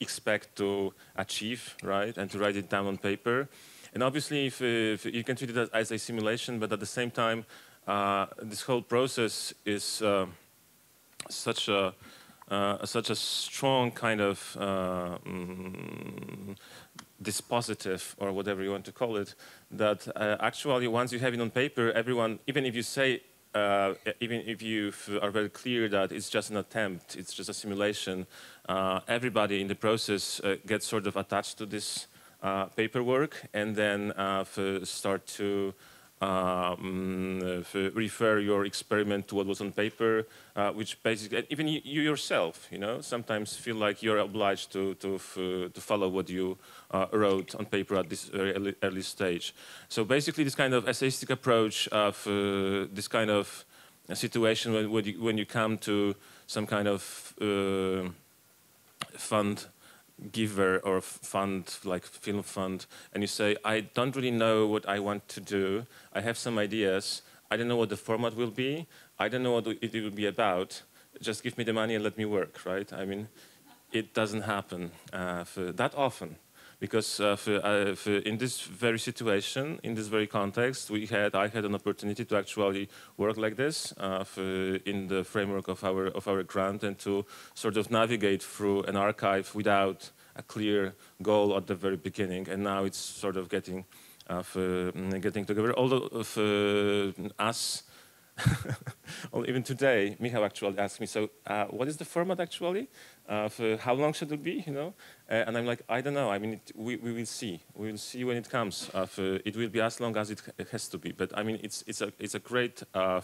expect to achieve, right, and to write it down on paper. And obviously, if, if you can treat it as a simulation, but at the same time, uh, this whole process is uh, such a uh, such a strong kind of uh, mm, dispositive or whatever you want to call it that uh, actually once you have it on paper everyone even if you say uh, even if you are very clear that it's just an attempt it's just a simulation everybody in the process gets sort of attached to this paperwork and then start to um, refer your experiment to what was on paper, uh, which basically, even you, you, yourself, you know, sometimes feel like you're obliged to, to, to follow what you uh, wrote on paper at this very early, early, stage. So basically this kind of essayistic approach of uh, this kind of situation when, when you, when, you, come to some kind of uh, fund giver or fund, like film fund, and you say, I don't really know what I want to do. I have some ideas. I don't know what the format will be. I don't know what it will be about. Just give me the money and let me work, right? I mean, it doesn't happen uh, that often because uh, for, uh, for in this very situation, in this very context, we had I had an opportunity to actually work like this uh, in the framework of our of our grant and to sort of navigate through an archive without a clear goal at the very beginning. And now it's sort of getting uh, getting together. Although for us well, even today, Michał actually asked me, so uh, what is the format actually? Uh, for how long should it be, you know? Uh, and I'm like, I don't know. I mean, it, we, we will see. We will see when it comes. Uh, it will be as long as it, it, has to be. But I mean, it's, it's, a, it's a great uh,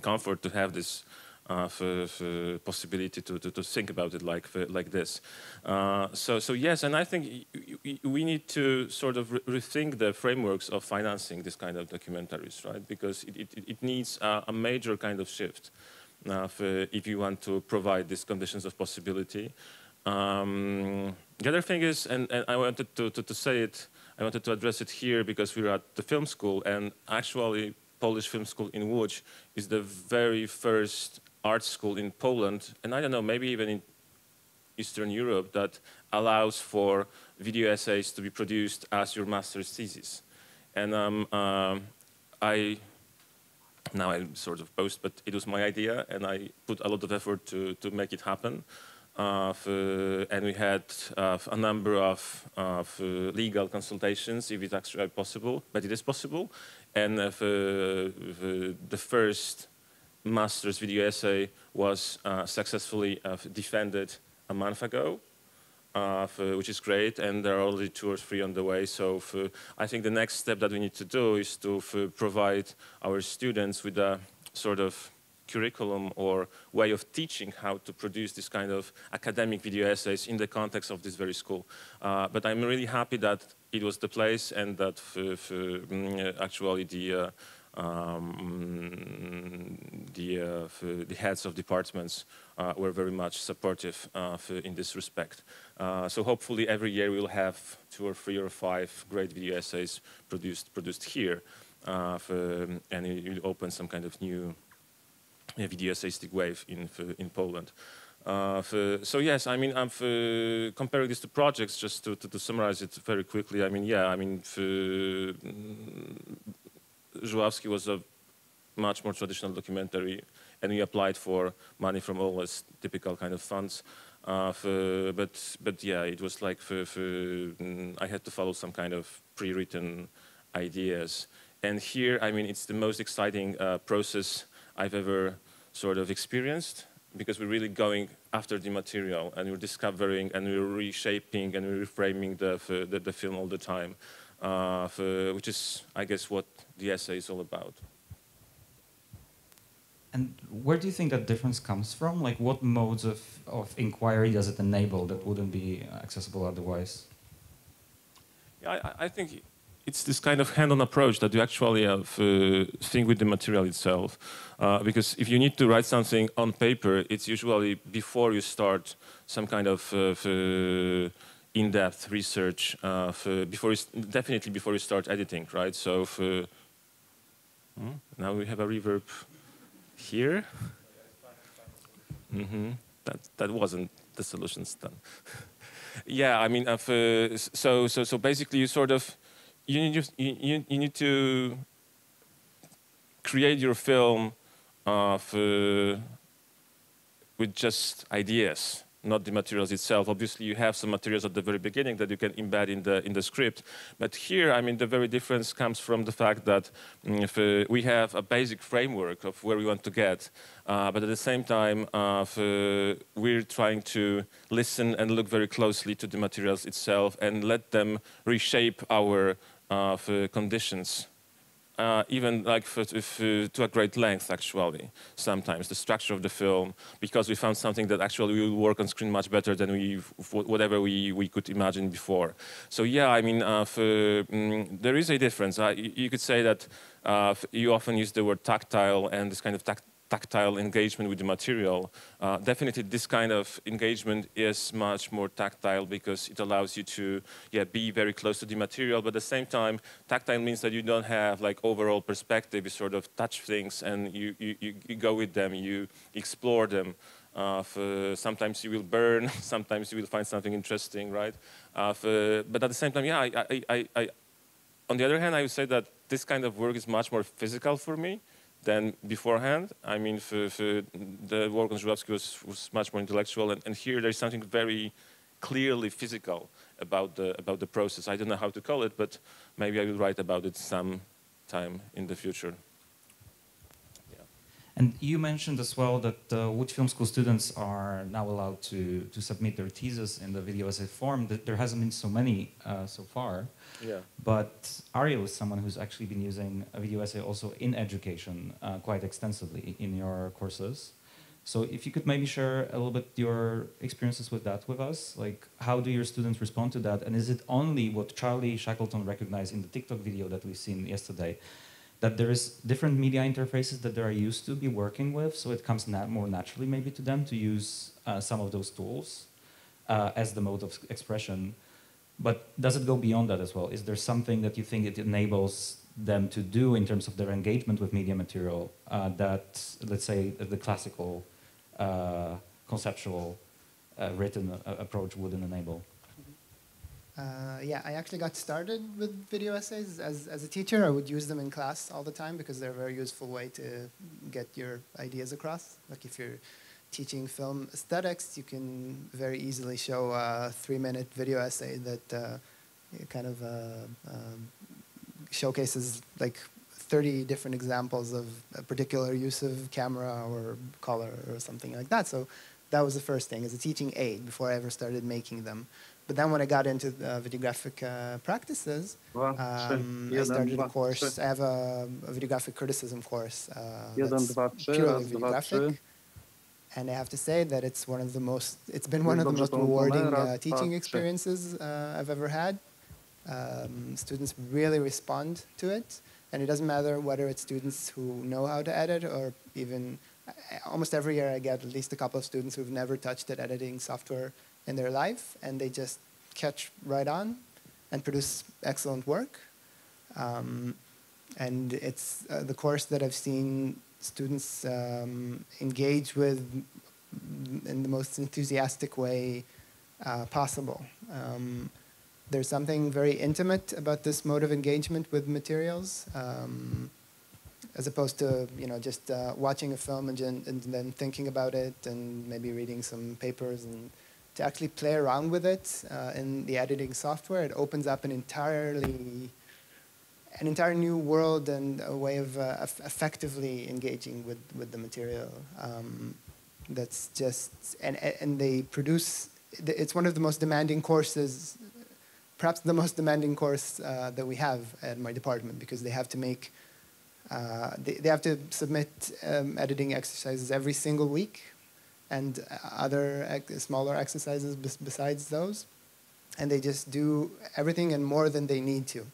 comfort to have this uh, for, for, possibility to, to, to, think about it like like this. Uh, so so yes, and I think we need to sort of re rethink the frameworks of financing this kind of documentaries, right? Because it, it, it needs a, a, major kind of shift uh, if you want to provide these conditions of possibility. Um, the other thing is, and, and I wanted to, to, to say it, I wanted to address it here because we are at the film school, and actually Polish Film School in Łódź is the very first art school in Poland, and I don't know, maybe even in Eastern Europe, that allows for video essays to be produced as your master's thesis. And um, um, I, now I'm sort of boast, but it was my idea, and I put a lot of effort to, to make it happen. Uh, and we had uh, a number of, of uh, legal consultations if it's actually possible, but it is possible. And uh, for, for the first master's video essay was uh, successfully uh, defended a month ago, uh, for, which is great, and there are already two or three on the way. So for, I think the next step that we need to do is to provide our students with a sort of curriculum or way of teaching how to produce this kind of academic video essays in the context of this very school. Uh, but I'm really happy that it was the place and that for, mm, actually the uh, um, the, uh, the heads of departments uh, were very much supportive uh, in this respect. So hopefully every year we'll have two or three or five great video essays produced produced here, for, and it will open some kind of new video essayistic wave in in Poland. Uh, for, so yes, I mean, I'm comparing this to projects, just to, to, to, summarize it very quickly. I mean, yeah, I mean, Żuławski was a much more traditional documentary, and we applied for money from all these typical kind of funds. Uh, for, but but yeah, it was like for, for, mm, I had to follow some kind of pre-written ideas. And here, I mean, it's the most exciting uh, process I've ever sort of experienced because we're really going after the material and we're discovering and we're reshaping and we're reframing the, the, the film all the time, uh, for, which is, I guess, what the essay is all about. And where do you think that difference comes from? Like, what modes of, of inquiry does it enable that wouldn't be accessible otherwise? Yeah, I, I think it's this kind of hand-on approach that you actually have uh, think with the material itself. Uh, because if you need to write something on paper, it's usually before you start some kind of uh, in-depth research, uh, before definitely before you start editing, right? So hmm, now we have a reverb here. Mm -hmm. That that wasn't the solutions done. yeah, I mean, uh, so so so basically, you sort of you need you, you need to create your film uh, with just ideas not the materials itself. Obviously, you have some materials at the very beginning that you can embed in the in the script. But here, I mean, the very difference comes from the fact that mm, if, uh, we have a basic framework of where we want to get, uh, but at the same time, uh, we're trying to listen and look very closely to the materials itself and let them reshape our uh, conditions uh, even like for, uh, to a great length, actually, sometimes, the structure of the film, because we found something that actually will work on screen much better than we, whatever we, we could imagine before. So yeah, I mean, uh, for, mm, there is a difference. you could say that uh, you often use the word tactile and this kind of tact tactile engagement with the material. Uh, definitely this kind of engagement is much more tactile because it allows you to yeah, be very close to the material, but at the same time, tactile means that you don't have like overall perspective, you sort of touch things and you, you, you go with them, you explore them. Uh, sometimes you will burn, sometimes you will find something interesting, right? Uh, but at the same time, yeah, I, I, I, on the other hand, I would say that this kind of work is much more physical for me than beforehand. I mean, for, for the work on Żuławski was, was much more intellectual, and, and here there's something very clearly physical about the, about the process. I don't know how to call it, but maybe I will write about it some time in the future. And you mentioned as well that uh, Łódź Film School students are now allowed to, to submit their thesis in the video essay form. That there hasn't been so many uh, so far. But Ariel is someone who's actually been using a video essay also in education uh, quite extensively in your courses. So if you could maybe share a little bit your experiences with that with us, like how do your students respond to that? And is it only what Charlie Shackleton recognized in the TikTok video that we've seen yesterday, that there is different media interfaces that they are used to be working with, so it comes nat more naturally maybe to them to use uh, some of those tools uh, as the mode of expression. But does it go beyond that as well? Is there something that you think it enables them to do in terms of their engagement with media material uh, that, let's say, the classical uh, conceptual uh, written uh, approach wouldn't enable? Uh, yeah, I actually got started with video essays as, as a teacher. I would use them in class all the time because they're a very useful way to get your ideas across. Like if you're teaching film aesthetics, you can very easily show a three-minute video essay that uh, kind of uh, um, showcases like 30 different examples of a particular use of camera or color or something like that. So that was the first thing, as a teaching aid before I ever started making them. But then when I got into the videographic uh, practices, um, I started a course. I have a, a videographic criticism course uh, that's purely videographic. And I have to say that it's one of the most, it's been one of the most rewarding uh, teaching experiences uh, I've ever had. Um, students really respond to it. And it doesn't matter whether it's students who know how to edit or even almost every year I get at least a couple of students who've never touched an editing software in their life and they just catch right on and produce excellent work. Um, and it's uh, the course that I've seen students um, engage with in the most enthusiastic way uh, possible. Um, there's something very intimate about this mode of engagement with materials, um, as opposed to you know just uh, watching a film and, and, then thinking about it and maybe reading some papers and to actually play around with it uh, in the editing software. It opens up an entirely an entire new world and a way of uh, effectively engaging with, with the material. Um, that's just and and they produce. It's one of the most demanding courses perhaps the most demanding course uh, that we have at my department because they have to make, uh, they, they have to submit um, editing exercises every single week and other ex smaller exercises besides those. And they just do everything and more than they need to.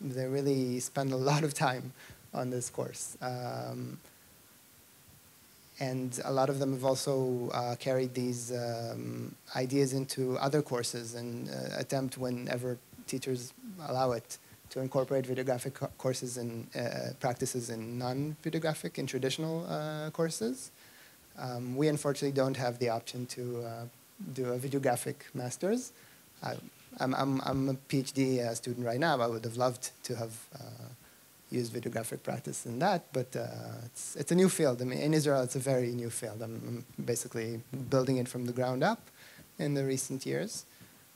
They really spend a lot of time on this course. Um, and a lot of them have also uh, carried these um, ideas into other courses and uh, attempt whenever teachers allow it to incorporate videographic co courses and uh, practices in non-videographic and traditional uh, courses. Um, we unfortunately don't have the option to uh, do a videographic master's. I'm, I'm, I'm a PhD uh, student right now. I would have loved to have used videographic practice in that, but uh, it's, it's a new field. I mean, in Israel, it's a very new field. I'm, I'm basically building it from the ground up in the recent years.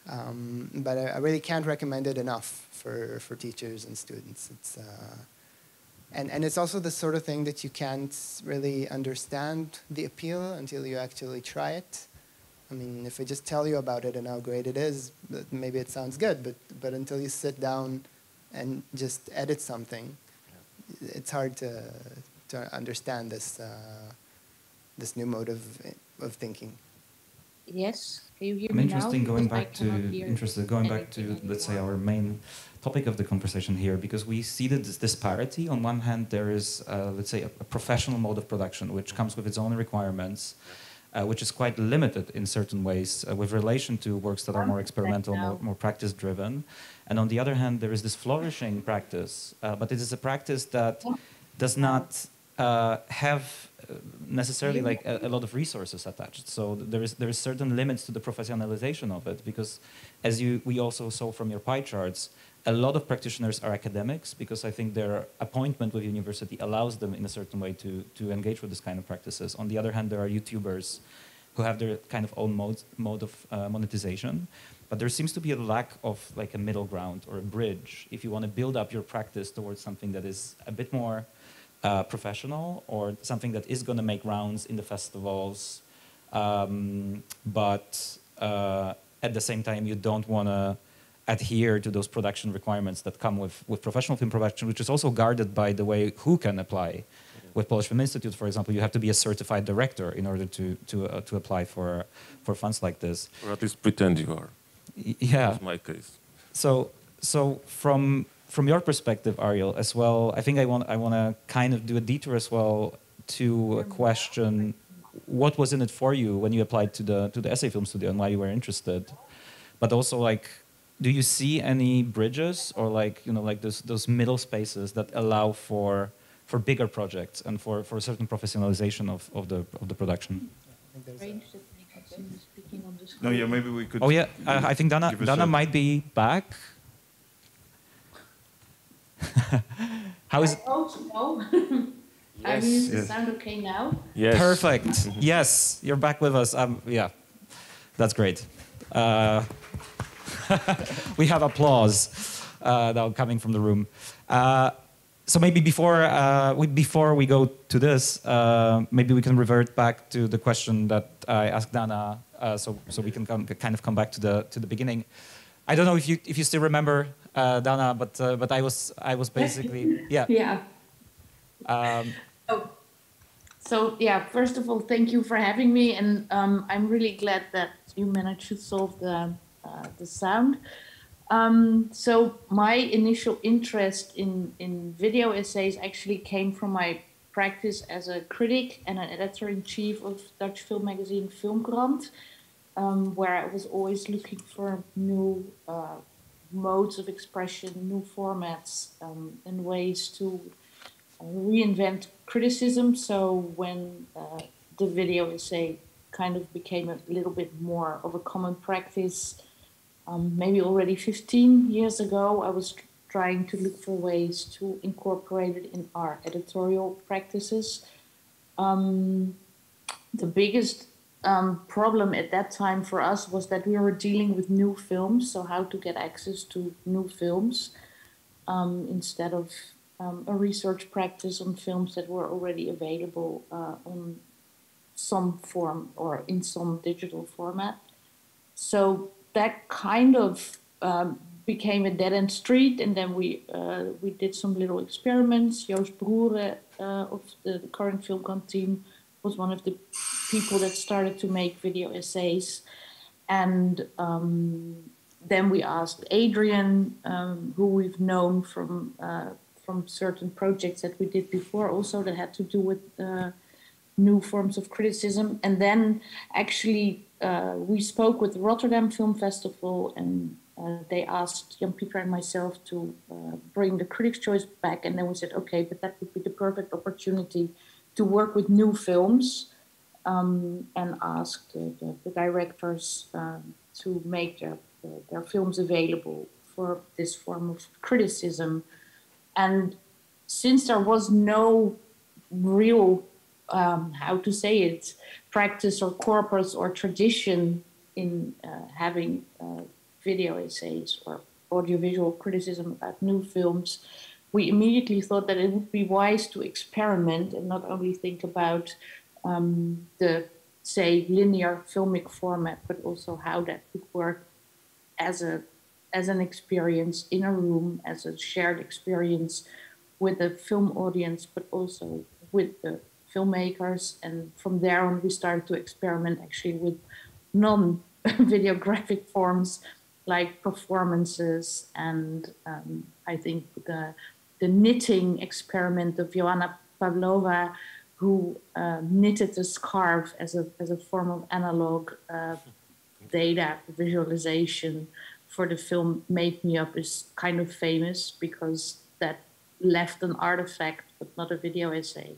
Um, but I, I, really can't recommend it enough for, for teachers and students. It's, uh, and, and it's also the sort of thing that you can't really understand the appeal until you actually try it. I mean, if I just tell you about it and how great it is, maybe it sounds good, but, but until you sit down and just edit something, it's hard to, to understand this, uh, this new mode of, of thinking. Yes, can you hear I'm me interested now? going back to interested going back to let's say our main topic of the conversation here because we see this disparity. On one hand, there is uh, let's say a, a, professional mode of production which comes with its own requirements, uh, which is quite limited in certain ways uh, with relation to works that are more experimental, more, more practice driven. And on the other hand, there is this flourishing practice, uh, but it is a practice that does not uh, have uh, necessarily like a, a, lot of resources attached. So there is there is certain limits to the professionalization of it because, as you we also saw from your pie charts, a lot of practitioners are academics because I think their appointment with university allows them in a certain way to to engage with this kind of practices. On the other hand, there are YouTubers who have their kind of own mode mode of uh, monetization. But there seems to be a lack of like a middle ground or a bridge if you want to build up your practice towards something that is a bit more uh, professional or something that is going to make rounds in the festivals, um, but uh, at the same time you don't want to adhere to those production requirements that come with, with professional film production, which is also guarded by the way who can apply. With Polish Film Institute, for example, you have to be a certified director in order to, to, uh, to apply for, for funds like this. Or at least pretend you are yeah. That's my case. So, so from from your perspective, Ariel, as well, I think I want I want to kind of do a detour as well to a question: What was in it for you when you applied to the to the essay film studio, and why you were interested? But also, like, do you see any bridges or like you know like those those middle spaces that allow for for bigger projects and for for a certain professionalization of of the of the production? No, yeah, maybe we could. Oh yeah, uh, I think Dana Dana might be back. How is? Oh no. Yes. I mean, yes. sound okay now? Yes. Perfect. Mm-hmm. yes, you're back with us. Um, yeah, that's great. Uh, we have applause uh, now coming from the room. Uh, so maybe before uh, we before we go to this, uh, maybe we can revert back to the question that I asked Dana uh, so so we can come, kind of come back to the to the beginning. I don't know if you if you still remember uh, Dana, but uh, but I was I was basically yeah yeah. Um, oh, so yeah. First of all, thank you for having me, and um, I'm really glad that you managed to solve the uh, the sound. Um, so my initial interest in, in video essays actually came from my practice as a critic and an editor-in-chief of Dutch film magazine Filmkrant, um, where I was always looking for new uh, modes of expression, new formats, um, and ways to uh, reinvent criticism. So when uh, the video essay kind of became a little bit more of a common practice, um, maybe already 15 years ago, I was trying to look for ways to incorporate it in our editorial practices. Um, the biggest um, problem at that time for us was that we were dealing with new films, so how to get access to new films um, instead of um, a research practice on films that were already available uh, on some form or in some digital format. So that kind of um, became a dead end street, and then we uh, we did some little experiments. Joost Broeren uh, of the, current Filmkrant team was one of the people that started to make video essays, and um, then we asked Adrian, um, who we've known from uh, from certain projects that we did before, also that had to do with uh, new forms of criticism, and then actually uh, we spoke with the Rotterdam Film Festival, and uh, they asked Jan Pieter and myself to uh, bring the Critics' Choice back, and then we said, okay, but that would be the perfect opportunity to work with new films, um, and ask the, the, the directors um, to make their their films available for this form of criticism, and since there was no real um, how to say it, practice or corpus or tradition in uh, having uh, video essays or audiovisual criticism about new films, we immediately thought that it would be wise to experiment and not only think about um, the, say, linear filmic format, but also how that could work as a as an experience in a room, as a shared experience with a film audience, but also with the filmmakers. And from there on, we started to experiment actually with non videographic forms like performances. And um, I think the, the knitting experiment of Joanna Pavlova, who uh, knitted a scarf as a, as a form of analog uh, data visualization for the film Made Me Up, is kind of famous because that left an artifact but not a video essay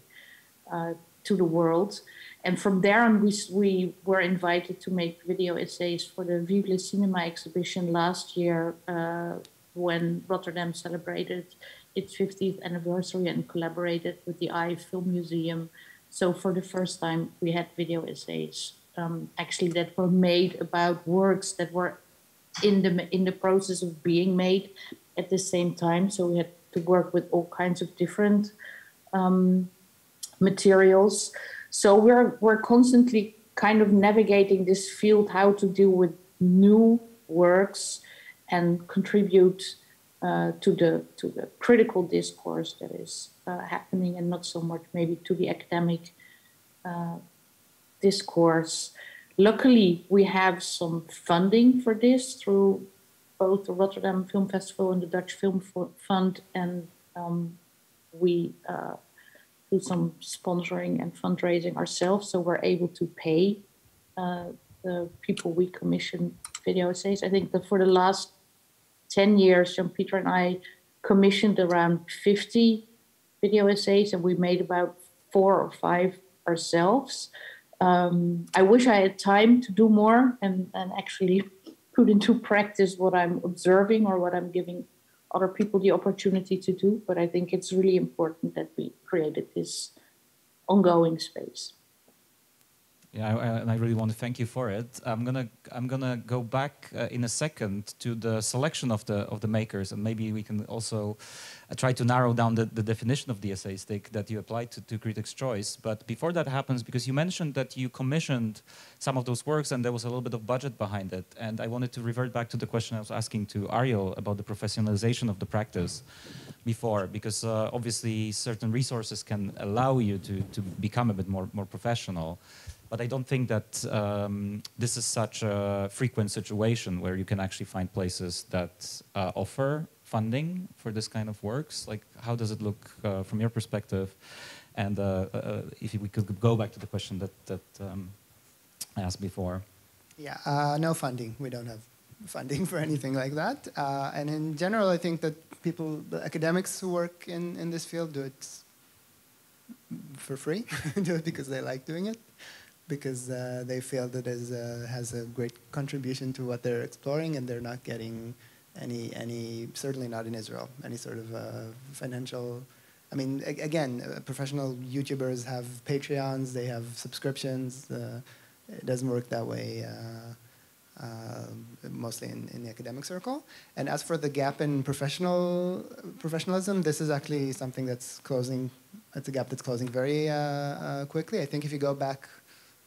to the world. And from there on, we, we were invited to make video essays for the Vive Cinema exhibition last year uh, when Rotterdam celebrated its 50th anniversary and collaborated with the Eye Film Museum. So for the first time, we had video essays um, actually that were made about works that were in the in the process of being made at the same time. So we had to work with all kinds of different um, materials. So we're we're constantly kind of navigating this field, how to deal with new works and contribute uh, to the to the critical discourse that is uh, happening, and not so much maybe to the academic uh, discourse. Luckily, we have some funding for this through both the Rotterdam Film Festival and the Dutch Film Fund, and um, we uh, do some sponsoring and fundraising ourselves, so we're able to pay uh, the people we commission video essays. I think that for the last 10 years, Jan Pieter and I commissioned around 50 video essays, and we made about four or five ourselves. Um, I wish I had time to do more and, and actually put into practice what I'm observing or what I'm giving other people the opportunity to do. But I think it's really important that we created this ongoing space. Yeah, I, and I really want to thank you for it. I'm gonna I'm gonna go back uh, in a second to the selection of the of the makers, and maybe we can also uh, try to narrow down the, the definition of the essayistic that you applied to, to Critics' Choice. But before that happens, because you mentioned that you commissioned some of those works and there was a little bit of budget behind it, and I wanted to revert back to the question I was asking to Ariel about the professionalization of the practice before, because uh, obviously certain resources can allow you to to become a bit more more professional. But I don't think that um, this is such a frequent situation where you can actually find places that uh, offer funding for this kind of works. Like, how does it look uh, from your perspective? And uh, uh, if we could go back to the question that, that um, I asked before. Yeah, uh, no funding. We don't have funding for anything like that. And in general, I think that people, the academics who work in, in this field do it for free, do it because they like doing it, because uh, they feel that it uh, has a great contribution to what they're exploring and they're not getting any, any certainly not in Israel, any sort of uh, financial I mean, again, uh, professional YouTubers have Patreons, they have subscriptions. Uh, it doesn't work that way, uh, uh, mostly in, in, the academic circle. And as for the gap in professional professionalism, this is actually something that's closing. It's a gap that's closing very uh, uh, quickly. I think if you go back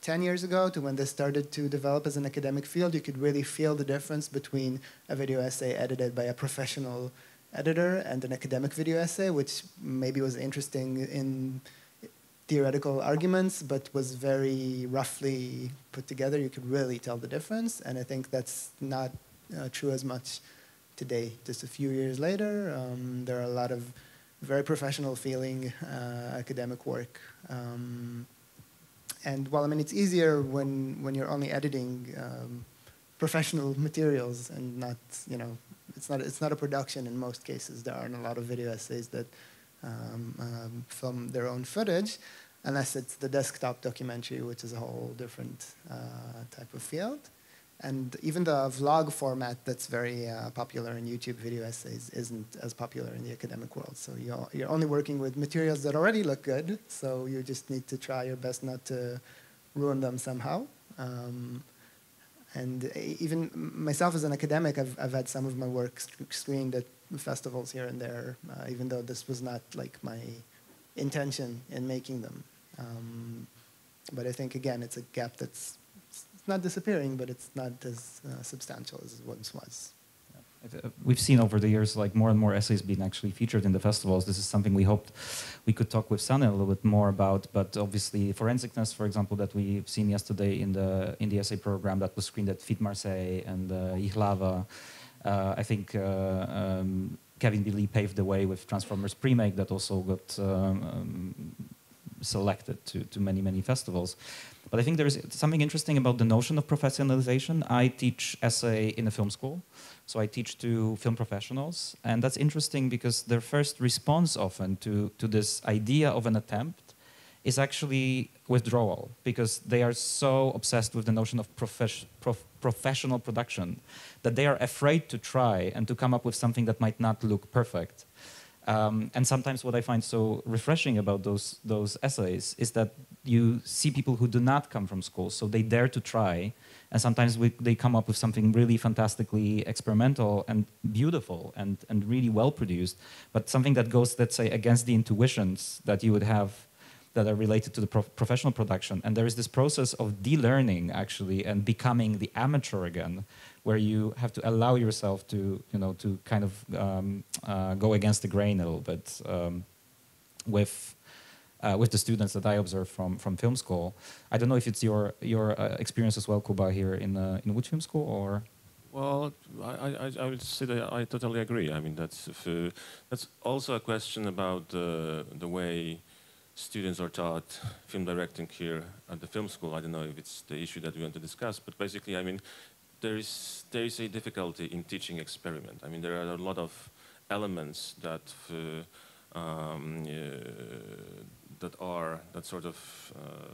10 years ago to when this started to develop as an academic field, you could really feel the difference between a video essay edited by a professional editor and an academic video essay, which maybe was interesting in theoretical arguments, but was very roughly put together. You could really tell the difference, and I think that's not uh, true as much today. Just a few years later, um, there are a lot of very professional feeling uh, academic work. Um, and while I mean it's easier when, when you're only editing um, professional materials and not, you know, it's not, it's not a production in most cases. There aren't a lot of video essays that um, um, film their own footage, unless it's the desktop documentary, which is a whole different uh, type of field. And even the vlog format that's very uh, popular in YouTube video essays isn't as popular in the academic world. So you're, you're only working with materials that already look good, so you just need to try your best not to ruin them somehow. Um, and even myself as an academic, I've, I've had some of my work screened at festivals here and there, uh, even though this was not like my intention in making them. Um, but I think, again, it's a gap that's not disappearing, but it's not as uh, substantial as it once was. Uh, we've seen over the years like more and more essays being actually featured in the festivals. This is something we hoped we could talk with Sanne a little bit more about. But obviously, Forensickness, for example, that we've seen yesterday in the in the essay program that was screened at FID Marseille and uh, Jihlava. Uh, I think uh, um, Kevin B. Lee paved the way with Transformers Premake that also got um, um, selected to, to many, many festivals. But I think there's something interesting about the notion of professionalization. I teach essay in a film school, so I teach to film professionals. And that's interesting because their first response often to, to this idea of an attempt is actually withdrawal because they are so obsessed with the notion of prof professional production that they are afraid to try and to come up with something that might not look perfect. Um, and sometimes what I find so refreshing about those, those essays is that you see people who do not come from school, so they dare to try, and sometimes we, they come up with something really fantastically experimental and beautiful and, and really well produced, but something that goes, let's say, against the intuitions that you would have that are related to the pro professional production. And there is this process of de-learning, actually, and becoming the amateur again, where you have to allow yourself to, you know, to kind of um, uh, go against the grain a little bit um, with uh, with the students that I observe from from film school. I don't know if it's your your uh, experience as well, Kuba, here in uh, in Łódź Film School, or. Well, I, I, I would say that I totally agree. I mean, that's uh, that's also a question about the the way students are taught film directing here at the film school. I don't know if it's the issue that we want to discuss, but basically, I mean, there is there is a difficulty in teaching experiment. I mean, there are a lot of elements that uh, um, uh, that are that sort of uh,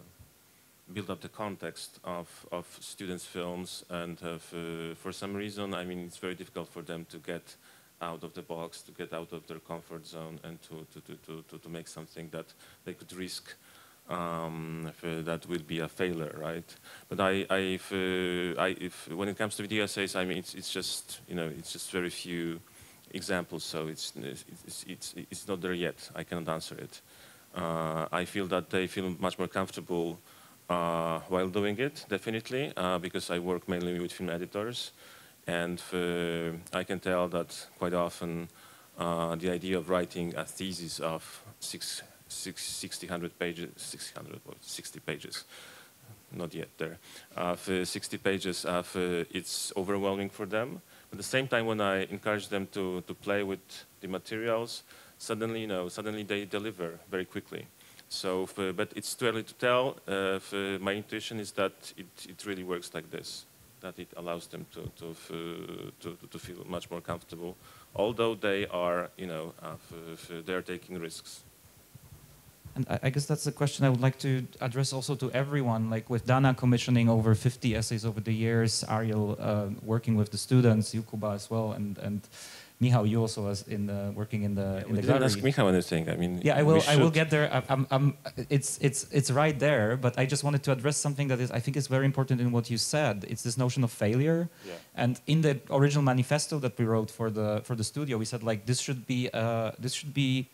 build up the context of of students' films, and have, uh, for some reason, I mean, it's very difficult for them to get out of the box, to get out of their comfort zone, and to to to to, to make something that they could risk um, if, uh, that will be a failure, right? But I, I, if, uh, I, if when it comes to video essays, I mean, it's, it's just, you know, it's just very few examples, so it's, it's, it's, it's not there yet. I cannot answer it. Uh, I feel that they feel much more comfortable uh, while doing it, definitely, uh, because I work mainly with film editors, and uh, I can tell that quite often the idea of writing a thesis of six 600 pages, 600 or 60 pages, not yet there. Uh, for 60 pages, uh, for it's overwhelming for them. At the same time, when I encourage them to, to play with the materials, suddenly, you know, suddenly they deliver very quickly. So, for, but it's too early to tell. Uh, my intuition is that it, it really works like this, that it allows them to, to, to, to feel much more comfortable, although they are, you know, uh, they're taking risks. And I guess that's a question I would like to address also to everyone. Like with Dana commissioning over 50 essays over the years, Ariel uh, working with the students, Yukuba as well, and and Michał, you also was in the, working in the yeah, in we the didn't gallery. ask Michał anything. I mean, yeah, I will. I will get there. I'm, I'm, it's it's it's right there. But I just wanted to address something that is I think is very important in what you said. It's this notion of failure. Yeah. And in the original manifesto that we wrote for the for the studio, we said like this should be uh, this should be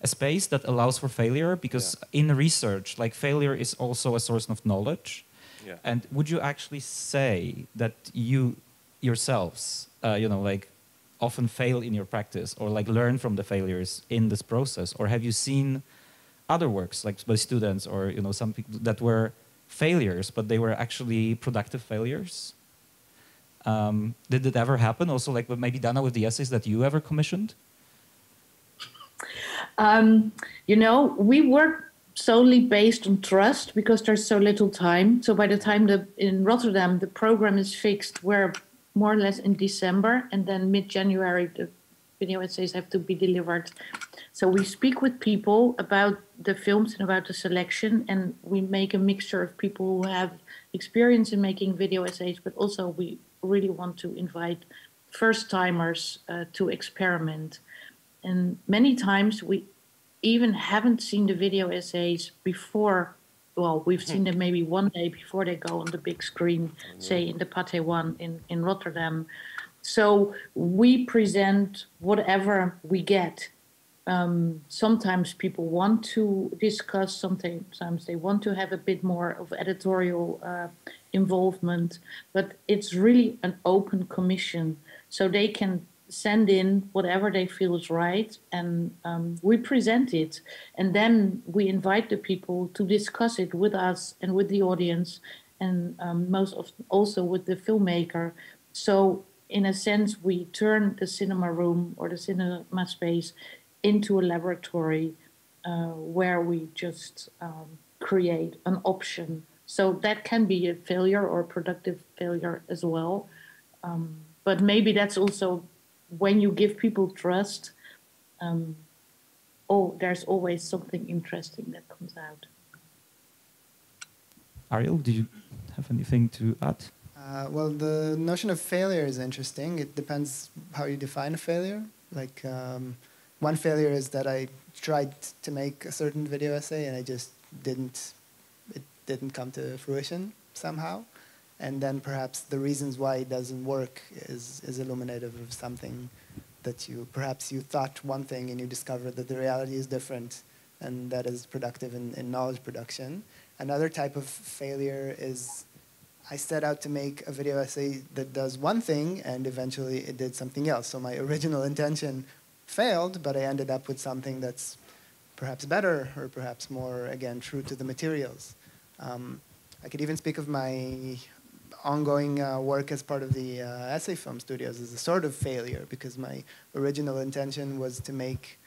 a space that allows for failure because yeah. in research, like failure is also a source of knowledge. Yeah. And would you actually say that you yourselves, uh, you know, like often fail in your practice or like learn from the failures in this process? Or have you seen other works like by students or, you know, some people that were failures, but they were actually productive failures? Um, did it ever happen? Also, like maybe Dana with the essays that you ever commissioned? Um, you know, we work solely based on trust because there's so little time. So by the time the in Rotterdam the program is fixed, we're more or less in December, and then mid-January the video essays have to be delivered. So we speak with people about the films and about the selection, and we make a mixture of people who have experience in making video essays, but also we really want to invite first timers uh, to experiment. And many times we even haven't seen the video essays before. Well, we've seen them maybe one day before they go on the big screen, say in the Pathé One in, in Rotterdam. So we present whatever we get. Um, sometimes people want to discuss, sometimes they want to have a bit more of editorial uh, involvement, but it's really an open commission. So they can send in whatever they feel is right and um, we present it. And then we invite the people to discuss it with us and with the audience and um, most often also with the filmmaker. So in a sense we turn the cinema room or the cinema space into a laboratory uh, where we just um, create an option. So that can be a failure or a productive failure as well. Um, but maybe that's also when you give people trust, um, oh, there's always something interesting that comes out. Ariel, do you have anything to add? Uh, well, the notion of failure is interesting. It depends how you define a failure. Like, um, one failure is that I tried to make a certain video essay and I just didn't, it didn't come to fruition somehow and then perhaps the reasons why it doesn't work is, is illuminative of something that you perhaps you thought one thing and you discovered that the reality is different and that is productive in, in knowledge production. Another type of failure is I set out to make a video essay that does one thing and eventually it did something else. So my original intention failed, but I ended up with something that's perhaps better or perhaps more, again, true to the materials. Um, I could even speak of my ongoing uh, work as part of the uh, essay film studios is a sort of failure because my original intention was to make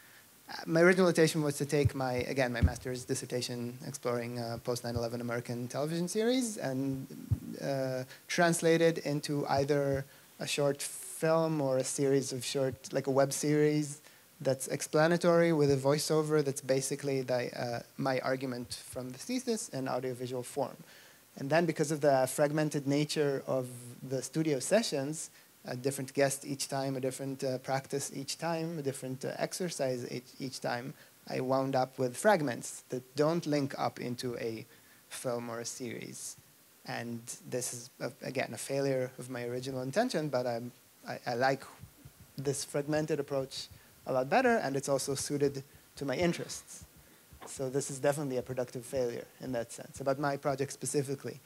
uh, my original intention was to take my again my master's dissertation exploring uh, post 9/11 American television series and uh, translate it into either a short film or a series of short like a web series that's explanatory with a voiceover that's basically the, uh, my argument from the thesis in audiovisual form. And then because of the fragmented nature of the studio sessions, a different guest each time, a different uh, practice each time, a different uh, exercise each, each time, I wound up with fragments that don't link up into a film or a series. And this is, a, again, a failure of my original intention, but I'm, I, I like this fragmented approach a lot better, and it's also suited to my interests. So this is definitely a productive failure in that sense. About my project specifically,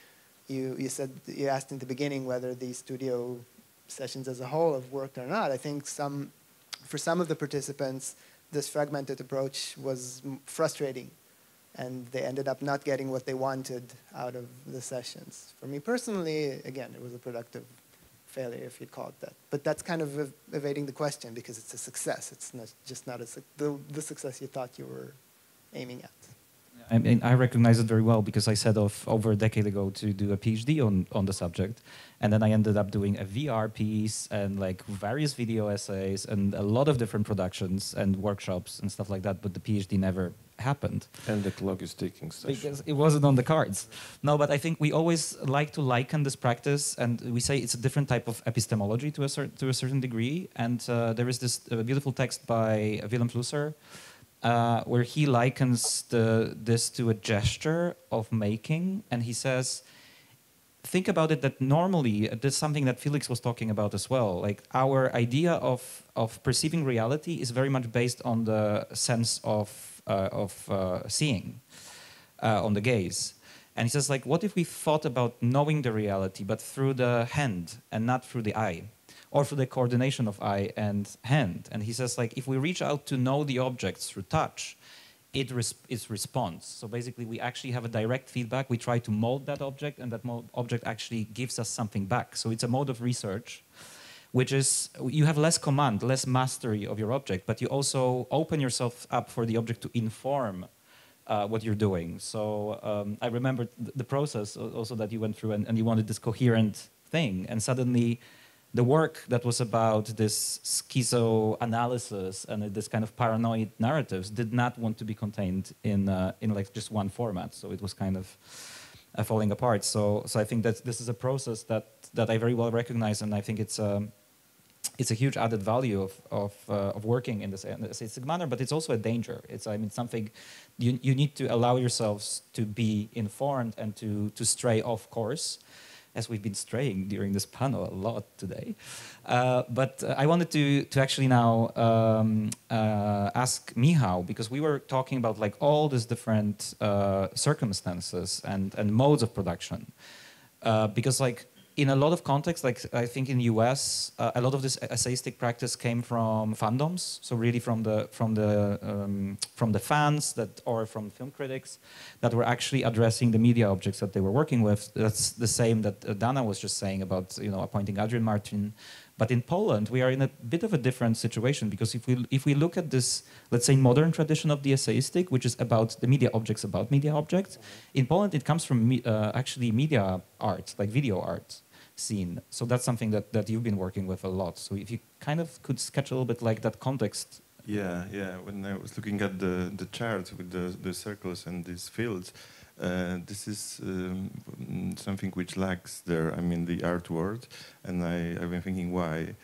you, you said, you asked in the beginning whether the studio sessions as a whole have worked or not. I think some, for some of the participants, this fragmented approach was frustrating and they ended up not getting what they wanted out of the sessions. For me personally, again, it was a productive failure, if you'd call it that. But that's kind of ev evading the question because it's a success. It's not just not a the, the success you thought you were aiming at. I mean, I recognize it very well because I set off over a decade ago to do a PhD on, on the subject. And then I ended up doing a VR piece and like various video essays and a lot of different productions and workshops and stuff like that. But the PhD never happened. And the clock is ticking. Because it wasn't on the cards. No, but I think we always like to liken this practice, and we say it's a different type of epistemology to a, cer to a certain degree. And uh, there is this uh, beautiful text by Vilém Flusser, uh, where he likens the, this to a gesture of making, and he says, think about it that normally uh, this is something that Felix was talking about as well. Like our idea of of perceiving reality is very much based on the sense of uh, of uh, seeing, uh, on the gaze. And he says like, what if we thought about knowing the reality, but through the hand and not through the eye? Or through the coordination of eye and hand. And he says, like, if we reach out to know the objects through touch, it res is response. So basically, we actually have a direct feedback. We try to mold that object, and that object actually gives us something back. So it's a mode of research, which is you have less command, less mastery of your object, but you also open yourself up for the object to inform uh, what you're doing. So um, I remember th the process also that you went through, and, and you wanted this coherent thing, and suddenly the work that was about this schizo analysis and this kind of paranoid narratives did not want to be contained in uh, in like just one format. So it was kind of uh, falling apart. So so I think that this is a process that that I very well recognize, and I think it's. Um, it's a huge added value of of, uh, of working in this essayistic manner, but it's also a danger. It's I mean something you you need to allow yourselves to be informed and to to stray off course, as we've been straying during this panel a lot today. Uh, but uh, I wanted to, to actually now um, uh, ask Michał, because we were talking about like all these different uh, circumstances and, and modes of production. Uh, because like in a lot of contexts, like I think in the US, uh, a lot of this essayistic practice came from fandoms. So really from the from the um, from the fans that or from film critics that were actually addressing the media objects that they were working with. That's the same that uh, Dana was just saying about you know appointing Adrian Martin. But in Poland, we are in a bit of a different situation because if we if we look at this, let's say, modern tradition of the essayistic, which is about the media objects about media objects, in Poland it comes from uh, actually media art, like video art scene. So that's something that, that you've been working with a lot. So if you kind of could sketch a little bit like that context. Yeah, yeah. When I was looking at the, the chart with the, the circles and these fields, uh, this is um, something which lacks there. I mean, the art world, and I, I've been thinking why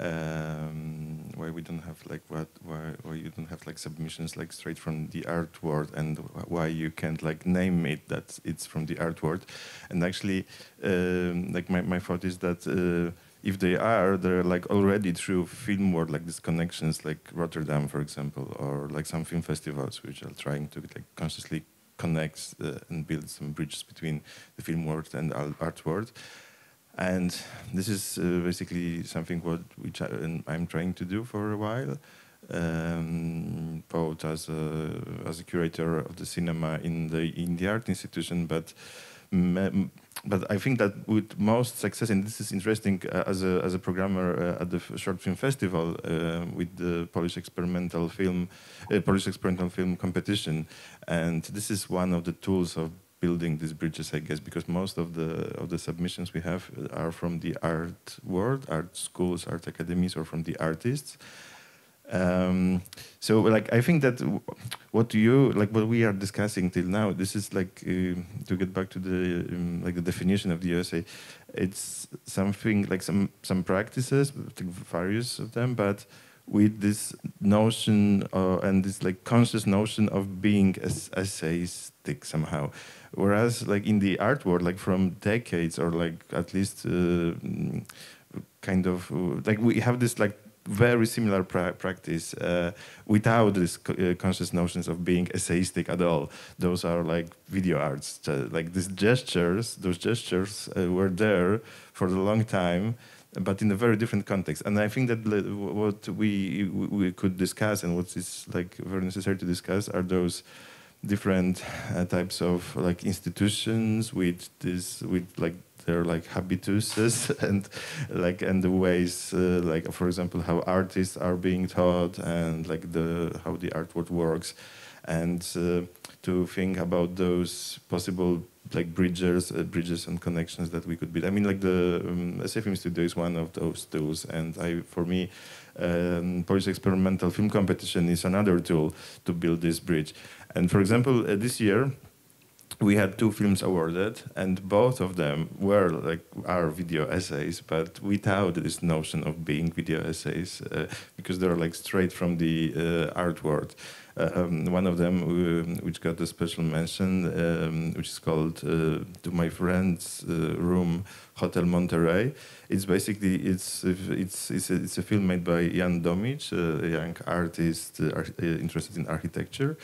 um, why we don't have like what why why you don't have like submissions like straight from the art world and why you can't like name it that it's from the art world and actually um, like my, my thought is that uh, if they are they're like already through film world like these connections like Rotterdam for example or like some film festivals which are trying to like consciously connect uh, and builds some bridges between the film world and art world. And this is uh, basically something what which I, am trying to do for a while, um, both as a as a curator of the cinema in the in the art institution, but but I think that with most success, and this is interesting uh, as a as a programmer uh, at the short film festival uh, with the Polish experimental film, uh, Polish experimental film competition, and this is one of the tools of building these bridges, I guess, because most of the of the submissions we have are from the art world, art schools, art academies, or from the artists. Um, so, like, I think that what you like, what we are discussing till now, this is like uh, to get back to the um, like the definition of the essay. It's something like some some practices, various of them, but with this notion uh, and this like conscious notion of being as essayistic somehow whereas like in the art world like from decades or like at least uh, kind of like we have this like very similar pra practice uh, without these uh, conscious notions of being essayistic at all. Those are like video arts, like these gestures. Those gestures uh, were there for a long time, but in a very different context. And I think that what we we could discuss and what is like very necessary to discuss are those different uh, types of like institutions with this with like their like habituses and like and the ways uh, like for example how artists are being taught and like the how the artwork works and uh, to think about those possible like bridges, uh, bridges and connections that we could build. I mean, like the um, Essay Film Studio is one of those tools, and I, for me, um, Polish Experimental Film Competition is another tool to build this bridge. And for example, uh, this year we had two films awarded, and both of them were like our video essays, but without this notion of being video essays, uh, because they're like straight from the uh, art world. Uh, um, one of them, uh, which got a special mention, um, which is called uh, "To My Friend's Room, Hotel Monterey." It's basically it's it's it's a, it's a film made by Jan Domic, a young artist interested in architecture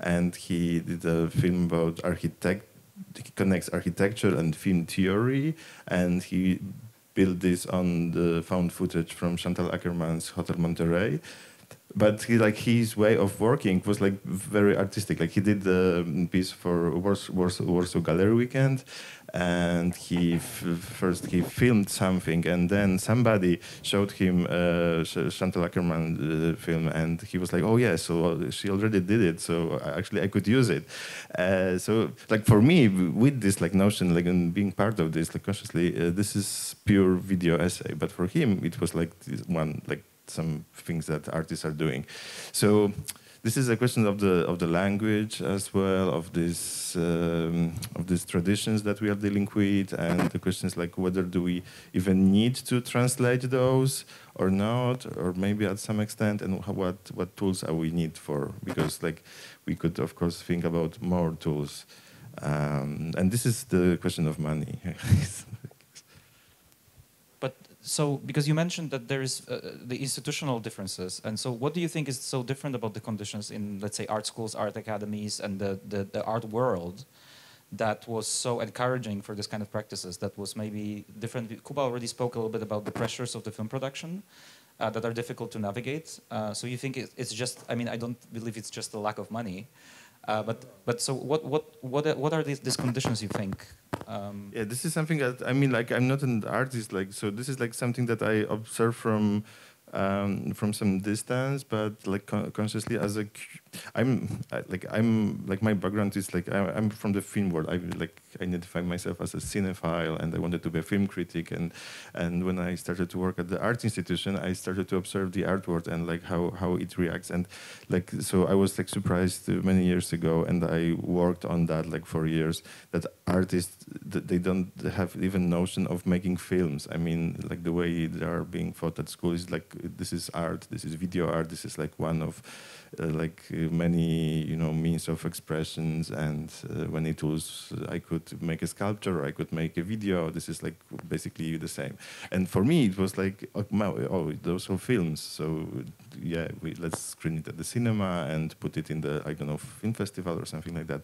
and he did a film about architect. He connects architecture and film theory, and he built this on the found footage from Chantal Akerman's Hotel Monterey. But he, like his way of working was like very artistic. Like he did the piece for Warsaw, Warsaw, Warsaw Gallery Weekend, and he first he filmed something and then somebody showed him uh, Chantal Akerman uh, film and he was like oh yeah so she already did it so actually I could use it. Uh, so like for me with this like notion like and being part of this like consciously uh, this is pure video essay but for him it was like one like some things that artists are doing. So this is a question of the of the language as well of this um, of these traditions that we are dealing with and the questions like whether do we even need to translate those or not or maybe at some extent and what what tools are we need for? Because like we could of course think about more tools. Um, and this is the question of money so because you mentioned that there is uh, the institutional differences, and so what do you think is so different about the conditions in, let's say, art schools, art academies, and the, the, the art world that was so encouraging for this kind of practices that was maybe different? Kuba already spoke a little bit about the pressures of the film production. Uh, that are difficult to navigate. Uh, so you think it, it's just? I mean, I don't believe it's just a lack of money, uh, but but so what what what what are these, these conditions you think um, yeah, this is something that I mean, like I'm not an artist, like so. This is like something that I observe from um, from some distance, but like con consciously as a, I'm like I'm like my background is like I, am from the film world. I like I identify myself as a cinephile, and I wanted to be a film critic. And and when I started to work at the art institution, I started to observe the art world and like how how it reacts. And like so, I was like surprised many years ago, and I worked on that like for years. That artists they don't have even notion of making films. I mean, like the way they are being taught at school is like this is art, this is video art, this is like one of like uh, many you know means of expressions and uh, many tools. I could make a sculpture, I could make a video. This is like basically the same. And for me, it was like oh, oh those are films. So yeah, we, let's screen it at the cinema and put it in the I don't know film festival or something like that.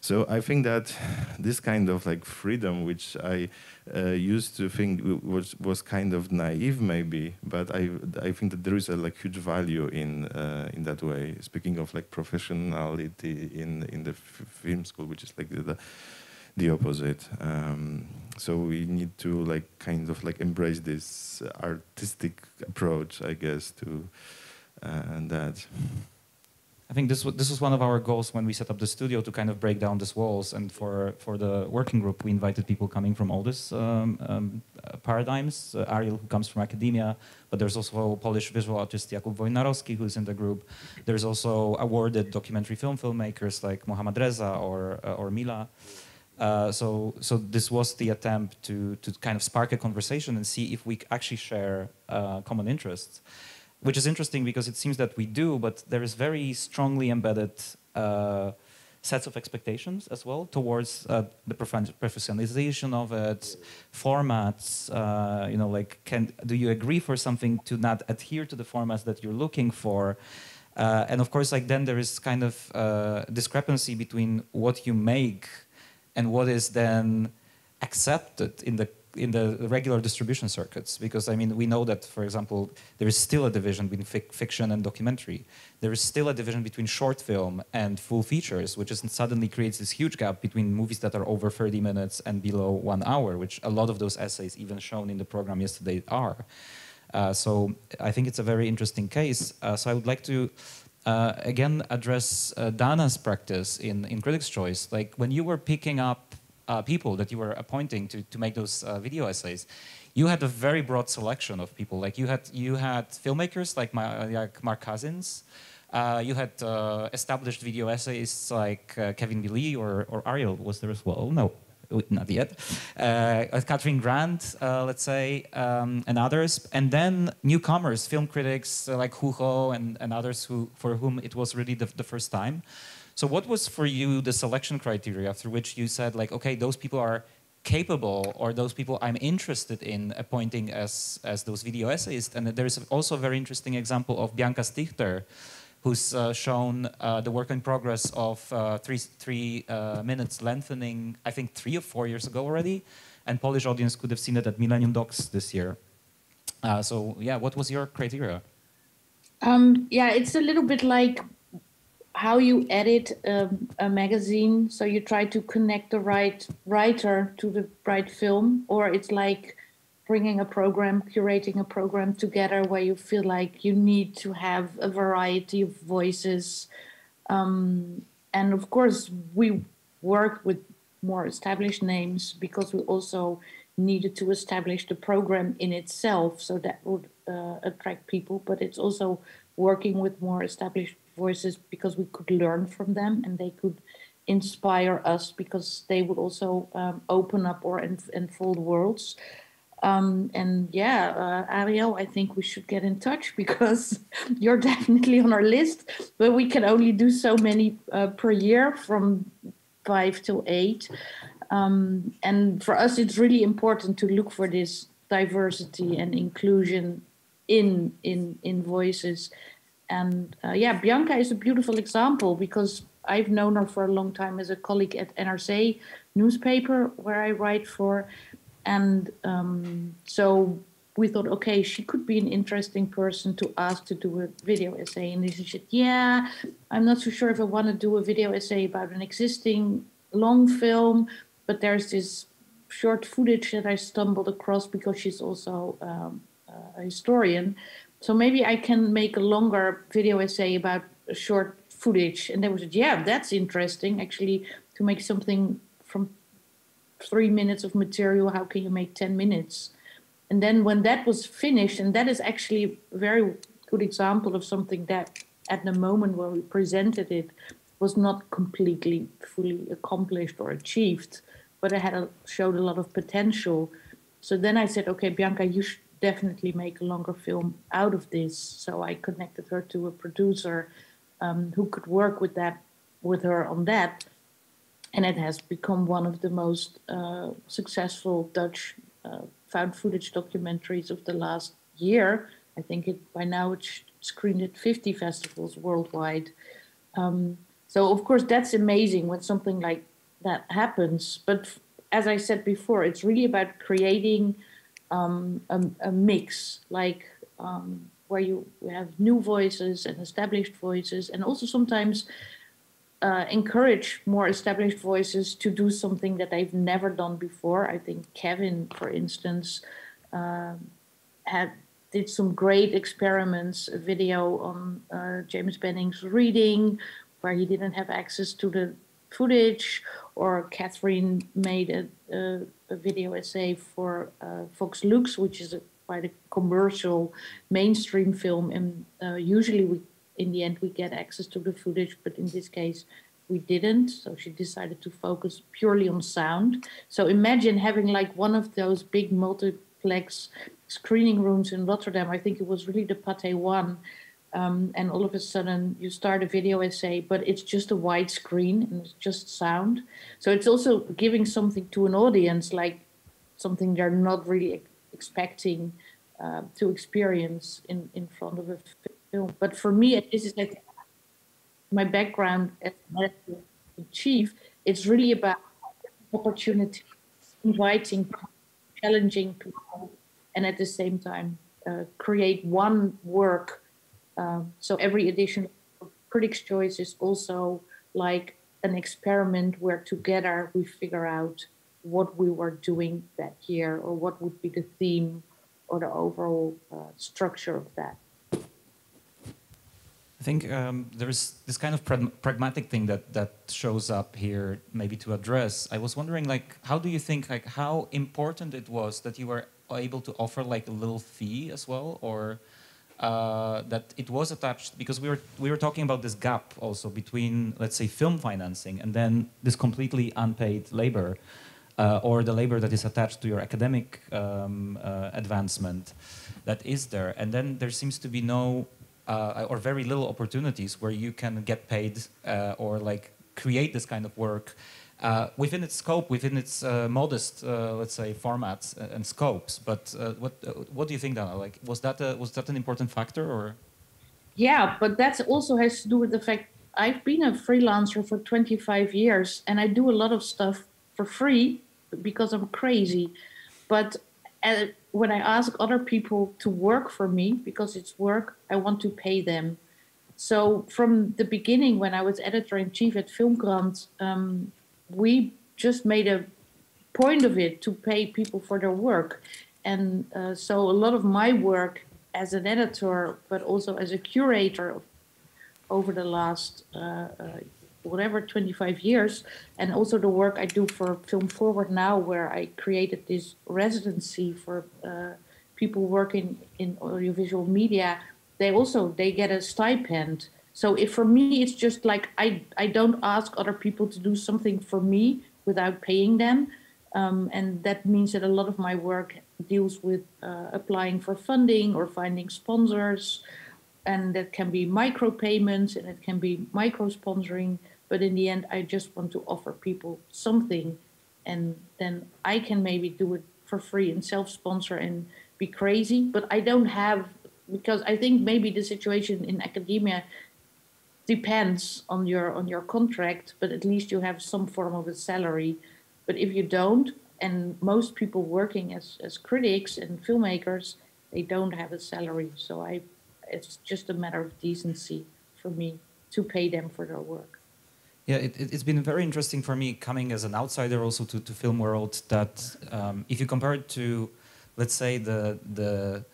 So I think that this kind of like freedom, which I uh, used to think was was kind of naive, maybe, but I I think that there is a like huge value in uh, in that way. Speaking of like professionality in in the film school, which is like the, the opposite. Um, so we need to like kind of like embrace this artistic approach, I guess, to uh, and that. I think this this was one of our goals when we set up the studio to kind of break down these walls. And for for the working group, we invited people coming from all these um, um, paradigms. Uh, Ariel, who comes from academia, but there's also Polish visual artist Jakub Wojnarowski, who's in the group. There's also awarded documentary film filmmakers like Mohamed Reza or uh, or Mila. Uh, so, so this was the attempt to to kind of spark a conversation and see if we actually share uh, common interests which is interesting because it seems that we do, but there is very strongly embedded uh, sets of expectations as well towards uh, the professionalization of it, formats. Uh, you know, like, can do you agree for something to not adhere to the formats that you're looking for? Uh, and of course, like then there is kind of uh, discrepancy between what you make and what is then accepted in the in the regular distribution circuits because I mean we know that for example there is still a division between fic fiction and documentary. There is still a division between short film and full features, which is suddenly creates this huge gap between movies that are over 30 minutes and below one hour, which a lot of those essays, even shown in the program yesterday, are. Uh, so I think it's a very interesting case. Uh, so I would like to uh, again address uh, Dana's practice in, in Critics' Choice. Like when you were picking up uh, people that you were appointing to, to make those uh, video essays, you had a very broad selection of people. Like you had you had filmmakers like, my, like Mark Cousins. Uh, you had uh, established video essayists like uh, Kevin B. Lee or, or Ariel was there as well. No, not yet. Uh, Catherine Grant, let's say, um, and others. And then newcomers, film critics like Hugo and, and others who, for whom it was really the, the first time. So what was for you the selection criteria through which you said like, okay, those people are capable or those people I'm interested in appointing as, as those video essayists. And there's also a very interesting example of Bianca Stigter, who's uh, shown uh, the work in progress of uh, three, three uh, minutes lengthening, I think three or four years ago already. And Polish audience could have seen it at Millennium Docs this year. Uh, so yeah, what was your criteria? Um, yeah, it's a little bit like how you edit a magazine so you try to connect the right writer to the right film or it's like bringing a program curating a program together where you feel like you need to have a variety of voices. Um, and of course we work with more established names because we also needed to establish the program in itself so that would uh, attract people but it's also working with more established voices because we could learn from them and they could inspire us because they would also um, open up or enfold worlds. Um, and yeah, uh, Ariel, I think we should get in touch because you're definitely on our list, but we can only do so many uh, per year from five till eight. Um, and for us, it's really important to look for this diversity and inclusion in in in voices and uh, yeah, Bianca is a beautiful example because I've known her for a long time as a colleague at NRC newspaper where I write for. And um, so we thought, okay, she could be an interesting person to ask to do a video essay. And she said, yeah, I'm not so sure if I want to do a video essay about an existing long film, but there's this short footage that I stumbled across because she's also um, a historian so maybe I can make a longer video essay about short footage. And they said, yeah, that's interesting. Actually, to make something from three minutes of material, how can you make 10 minutes? And then when that was finished, and that is actually a very good example of something that at the moment when we presented it was not completely fully accomplished or achieved, but it had a, showed a lot of potential. So then I said, okay, Bianca, you should definitely make a longer film out of this. So I connected her to a producer um, who could work with that with her on that, and it has become one of the most uh, successful Dutch uh, found footage documentaries of the last year. I think it by now it's screened at 50 festivals worldwide. Um, so of course that's amazing when something like that happens. But as I said before, it's really about creating um, a, a, mix, like um, where you have new voices and established voices, and also sometimes uh, encourage more established voices to do something that they've never done before. I think Kevin, for instance, uh, had did some great experiments, a video on uh, James Benning's reading, where he didn't have access to the footage, or Catherine made a, a, a video essay for uh, Vox Lux, which is a, quite a commercial mainstream film, and uh, usually we, in the end, we get access to the footage, but in this case, we didn't. So she decided to focus purely on sound. So imagine having like one of those big multiplex screening rooms in Rotterdam. I think it was really the Pathé One um, and all of a sudden you start a video essay, but it's just a white screen and it's just sound. So it's also giving something to an audience, like something they're not really expecting uh, to experience in, in front of a film. But for me, this is like my background as a chief. It's really about opportunity, inviting challenging people, and at the same time uh, create one work. Uh, so every edition of Critics' Choice is also like an experiment where together we figure out what we were doing that year or what would be the theme or the overall uh, structure of that. I think um, there's this kind of pragmatic thing that, that shows up here, maybe to address. I was wondering, like, how do you think, like, how important it was that you were able to offer like a little fee as well, or uh, that it was attached because we were we were talking about this gap also between let's say film financing and then this completely unpaid labor. Uh, or the labor that is attached to your academic um, uh, advancement that is there. And then there seems to be no uh, or very little opportunities where you can get paid uh, or like create this kind of work uh, within its scope, within its uh, modest, uh, let's say, formats and scopes. But uh, what what do you think, Dana? Like, was that a, was that an important factor, or? Yeah, but that also has to do with the fact I've been a freelancer for 25 years, and I do a lot of stuff for free because I'm crazy. But uh, when I ask other people to work for me because it's work, I want to pay them. So from the beginning, when I was editor in chief at Filmkrant, um, we just made a point of it to pay people for their work. And uh, so a lot of my work as an editor, but also as a curator over the last uh, uh, whatever 25 years, and also the work I do for Film Forward now, where I created this residency for uh, people working in audiovisual media. They also they get a stipend so if for me it's just like I I don't ask other people to do something for me without paying them, um, and that means that a lot of my work deals with uh, applying for funding or finding sponsors, and that can be micro payments and it can be micro sponsoring. But in the end, I just want to offer people something, and then I can maybe do it for free and self sponsor and be crazy. But I don't have because I think maybe the situation in academia depends on your on your contract, but at least you have some form of a salary. But if you don't, and most people working as, as critics and filmmakers, they don't have a salary. So I, it's just a matter of decency for me to pay them for their work. Yeah, it, has been very interesting for me coming as an outsider also to, to film world that um, if you compare it to, let's say, the, the,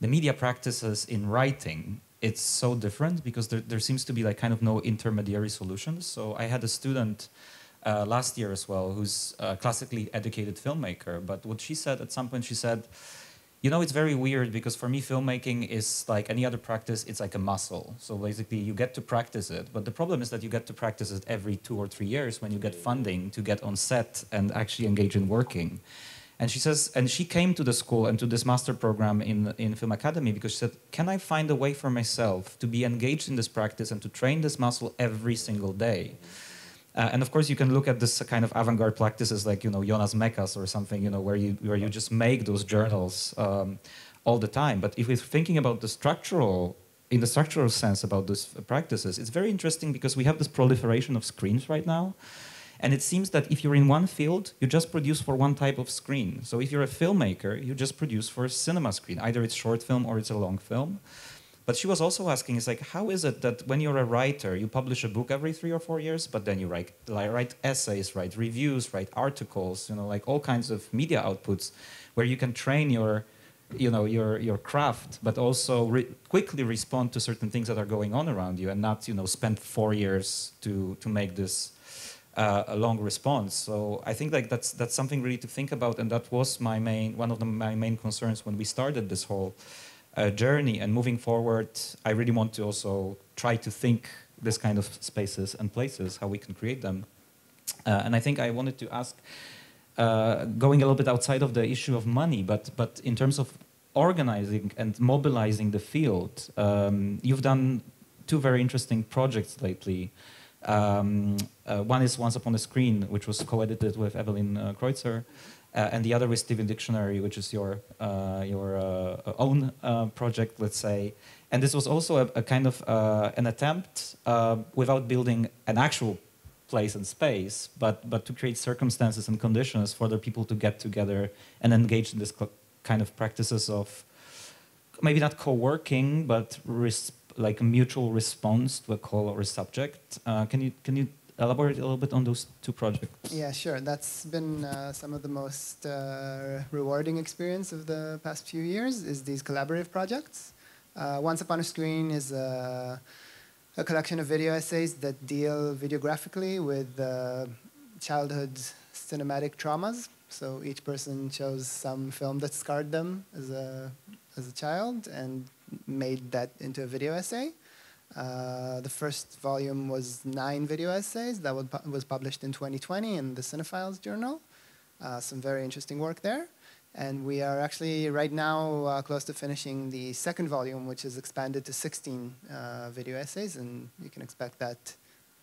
the media practices in writing, it's so different because there, there seems to be like kind of no intermediary solutions. So I had a student uh, last year as well who's a classically educated filmmaker, but what she said at some point, she said, you know, it's very weird because for me, filmmaking is like any other practice, it's like a muscle. So basically, you get to practice it. But the problem is that you get to practice it every two or three years when you get funding to get on set and actually engage in working. And she says, and she came to the school and to this master program in, in Film Academy because she said, can I find a way for myself to be engaged in this practice and to train this muscle every single day? Uh, and of course, you can look at this kind of avant-garde practices like, you know, Jonas Mekas or something, you know, where you, where you just make those journals um, all the time. But if we're thinking about the structural, in the structural sense about these practices, it's very interesting because we have this proliferation of screens right now. And it seems that if you're in one field, you just produce for one type of screen. So if you're a filmmaker, you just produce for a cinema screen. Either it's short film or it's a long film. But she was also asking, it's like, how is it that when you're a writer, you publish a book every three or four years, but then you write, write essays, write reviews, write articles, you know, like all kinds of media outputs, where you can train your, you know, your your craft, but also re quickly respond to certain things that are going on around you, and not, you know, spend four years to to make this uh, a long response. So I think like that's that's something really to think about, and that was my main one of the, my main concerns when we started this whole uh, journey. And moving forward, I really want to also try to think this kind of spaces and places, how we can create them. Uh, and I think I wanted to ask, uh, going a little bit outside of the issue of money, but but in terms of organizing and mobilizing the field, um, you've done two very interesting projects lately. Um, uh, one is Once Upon a Screen, which was co-edited with Evelyn uh, Kreutzer, uh, and the other is TV Dictionary, which is your uh, your uh, own uh, project, let's say. And this was also a, a kind of an attempt, without building an actual place and space, but but to create circumstances and conditions for other people to get together and engage in this kind of practices of maybe not co-working, but like a mutual response to a call or a subject. Uh, can you can you elaborate a little bit on those two projects? Yeah, sure. That's been uh, some of the most uh, rewarding experience of the past few years is these collaborative projects. Uh, Once Upon a Screen is a, a, collection of video essays that deal videographically with uh, childhood cinematic traumas. So each person chose some film that scarred them as a, as a child and made that into a video essay. Uh, the first volume was nine video essays that was published in 2020 in the Cine-Files Journal. Uh, some very interesting work there. And we are actually right now uh, close to finishing the second volume, which is expanded to 16 uh, video essays, and you can expect that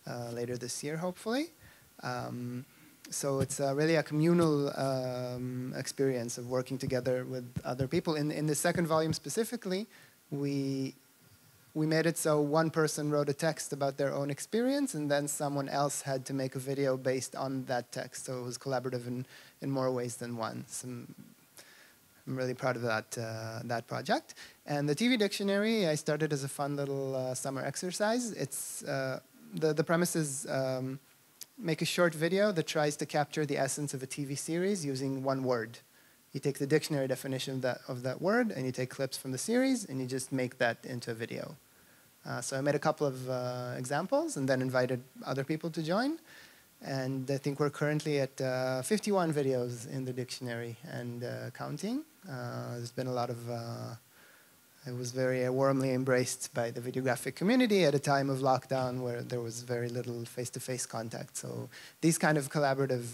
uh, later this year, hopefully. Um, so it's really a communal um, experience of working together with other people. In, in the second volume specifically, we we made it so one person wrote a text about their own experience, and then someone else had to make a video based on that text. So it was collaborative in, in more ways than one. I'm really proud of that, uh, that project. And the TV dictionary, I started as a fun little uh, summer exercise. It's, uh, the, the premise is um, make a short video that tries to capture the essence of a TV series using one word. You take the dictionary definition of that, of that word, and you take clips from the series, and you just make that into a video. Uh, so I made a couple of uh, examples and then invited other people to join. And I think we're currently at uh, 51 videos in the dictionary and uh, counting. Uh, there's been a lot of, uh, I was very warmly embraced by the videographic community at a time of lockdown where there was very little face-to-face -face contact. So these kind of collaborative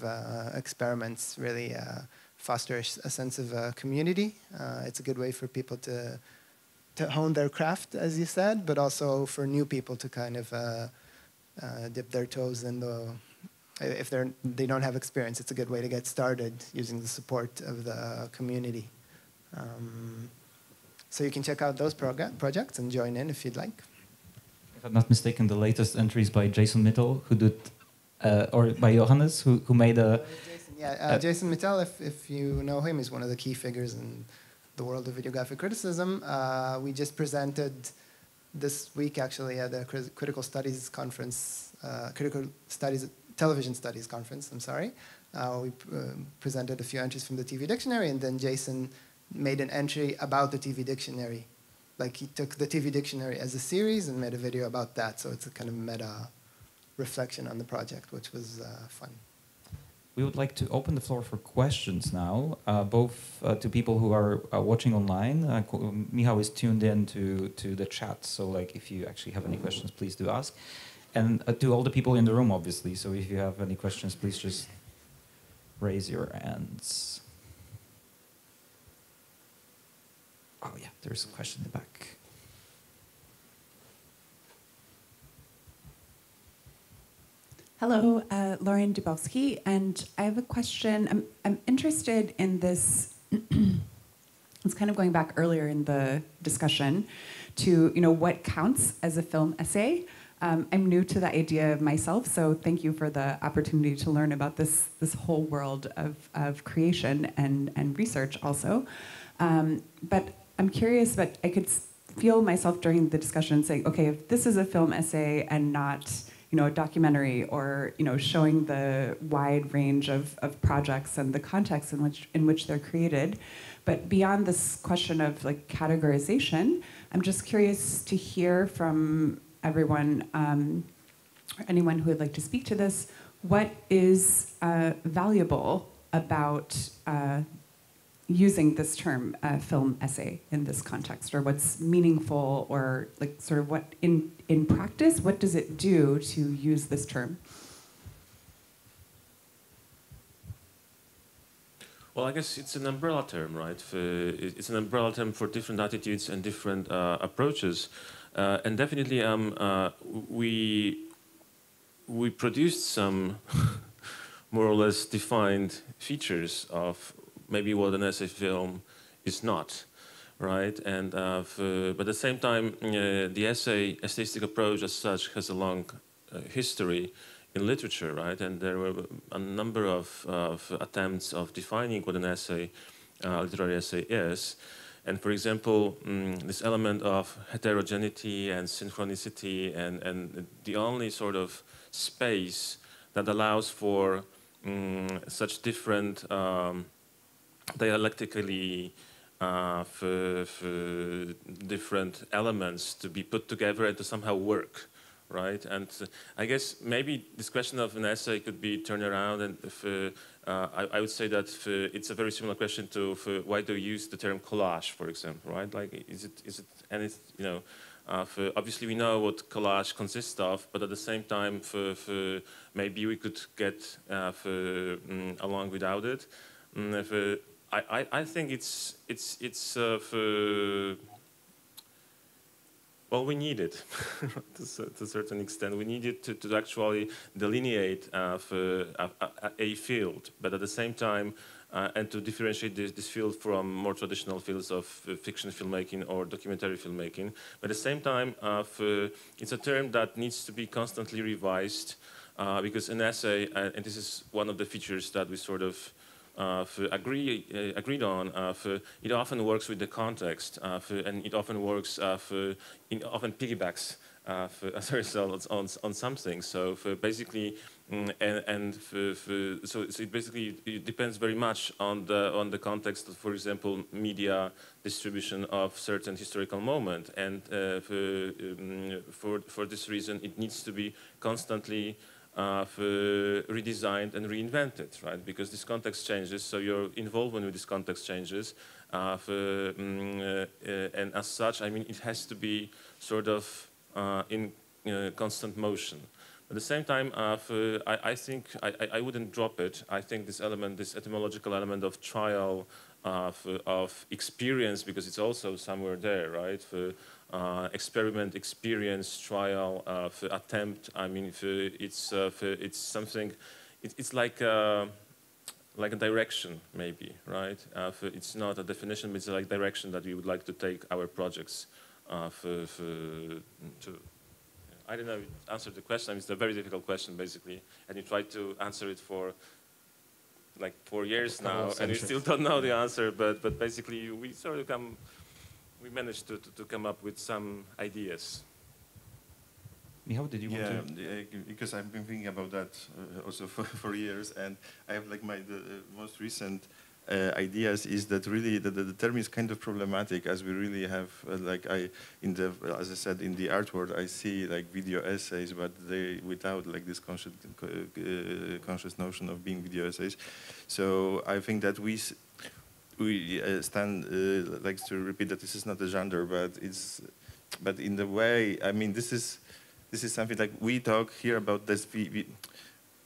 experiments really foster a sense of community. it's a good way for people to to hone their craft, as you said, but also for new people to kind of uh, uh, dip their toes in the. If they're they don't have experience, it's a good way to get started using the support of the community. Um, so you can check out those projects and join in if you'd like. If I'm not mistaken, the latest entries by Jason Mittell, who did, uh, or by Johannes, who, who made a. Yeah, uh, Jason Mittell, if, if you know him, is one of the key figures in the world of videographic criticism. Uh, we just presented this week actually at the Critical Studies Conference, uh, Critical Studies, Television Studies Conference, I'm sorry. Uh, we uh, presented a few entries from the TV dictionary and then Jason made an entry about the TV dictionary. Like he took the TV dictionary as a series and made a video about that. So it's a kind of meta reflection on the project, which was uh, fun. We would like to open the floor for questions now, uh, both uh, to people who are uh, watching online. Uh, is tuned in to, to the chat, so like if you actually have any questions, please do ask. And uh, to all the people in the room, obviously. So if you have any questions, please just raise your hands. Oh yeah, there's a question in the back. Hello, uh, Lauren Dubowski, and I have a question. I'm, I'm interested in this. it's kind of going back earlier in the discussion to you know what counts as a film essay. Um, I'm new to the idea myself, so thank you for the opportunity to learn about this this whole world of, of creation and and research also. Um, but I'm curious, but I could feel myself during the discussion saying, okay, if this is a film essay and not you know, a documentary or you know, showing the wide range of, of projects and the context in which in which they're created. But beyond this question of like categorization, I'm just curious to hear from everyone, um, or anyone who would like to speak to this, what is uh, valuable about uh, using this term uh, film essay in this context or what's meaningful or like sort of what in in practice what does it do to use this term? Well i guess it's an umbrella term right? For, it's an umbrella term for different attitudes and different uh, approaches. Uh, and definitely um, uh, we we produced some more or less defined features of maybe what an essay film is not, right? And uh, but at the same time, uh, the essay essayistic approach as such has a long uh, history in literature, right? And there were a number of, of attempts of defining what an essay, uh, literary essay is. And for example, um, this element of heterogeneity and synchronicity and, and the only sort of space that allows for um, such different um, dialectically uh, for, for, different elements to be put together and to somehow work, right? And uh, I guess maybe this question of an essay could be turned around and uh, uh, I, I, would say that it's a very similar question to why do you use the term collage, for example, right? Like, is it, is it, and it's, you know, uh, obviously, we know what collage consists of, but at the same time, for, for maybe we could get uh, for, um, along without it. For, I, I, think it's it's it's uh, for well, we need it to, to, a certain extent. We need it to, to actually delineate uh, for a, a, a, field, but at the same time, uh, and to differentiate this, this, field from more traditional fields of uh, fiction filmmaking or documentary filmmaking. But at the same time, uh, for, it's a term that needs to be constantly revised uh, because an essay, uh, and this is one of the features that we sort of uh, agree, uh, agreed on, uh, it often works with the context, and it often works, it often piggybacks as a result on, on something. So basically, mm, and, and for, for, so, so, it basically it depends very much on the on the context of, for example, media distribution of certain historical moment. And uh, for, um, for for this reason, it needs to be constantly uh, redesigned and reinvented, right? Because this context changes, so your involvement with this context changes. Uh, for, um, uh, and as such, I mean, it has to be sort of uh, in uh, constant motion. At the same time, uh, for, I, I, think I, I, wouldn't drop it. I think this element, this etymological element of trial, for, of experience, because it's also somewhere there, right? For, uh, experiment, experience, trial, uh, attempt. I mean, it's uh, it's something. It, it's like a, like a direction, maybe, right? Uh, it's not a definition, but it's like direction that we would like to take our projects uh, for, for to. I don't know. If it answered the question. I mean, it's a very difficult question, basically, and you tried to answer it for like four years now, and you still don't know the answer. But but basically, we sort of come we managed to, to, to, come up with some ideas. Michał, did you yeah, want to? Yeah, because I've been thinking about that uh, also for, for years, and I have like my the, uh, most recent uh, ideas is that really the, the, the, term is kind of problematic as we really have uh, like I in the as I said in the art world I see like video essays but they without like this conscious uh, conscious notion of being video essays so I think that we we uh, Stan uh, likes to repeat that this is not a genre, but it's, but in the way, I mean, this is, this is something like we talk here about this, we,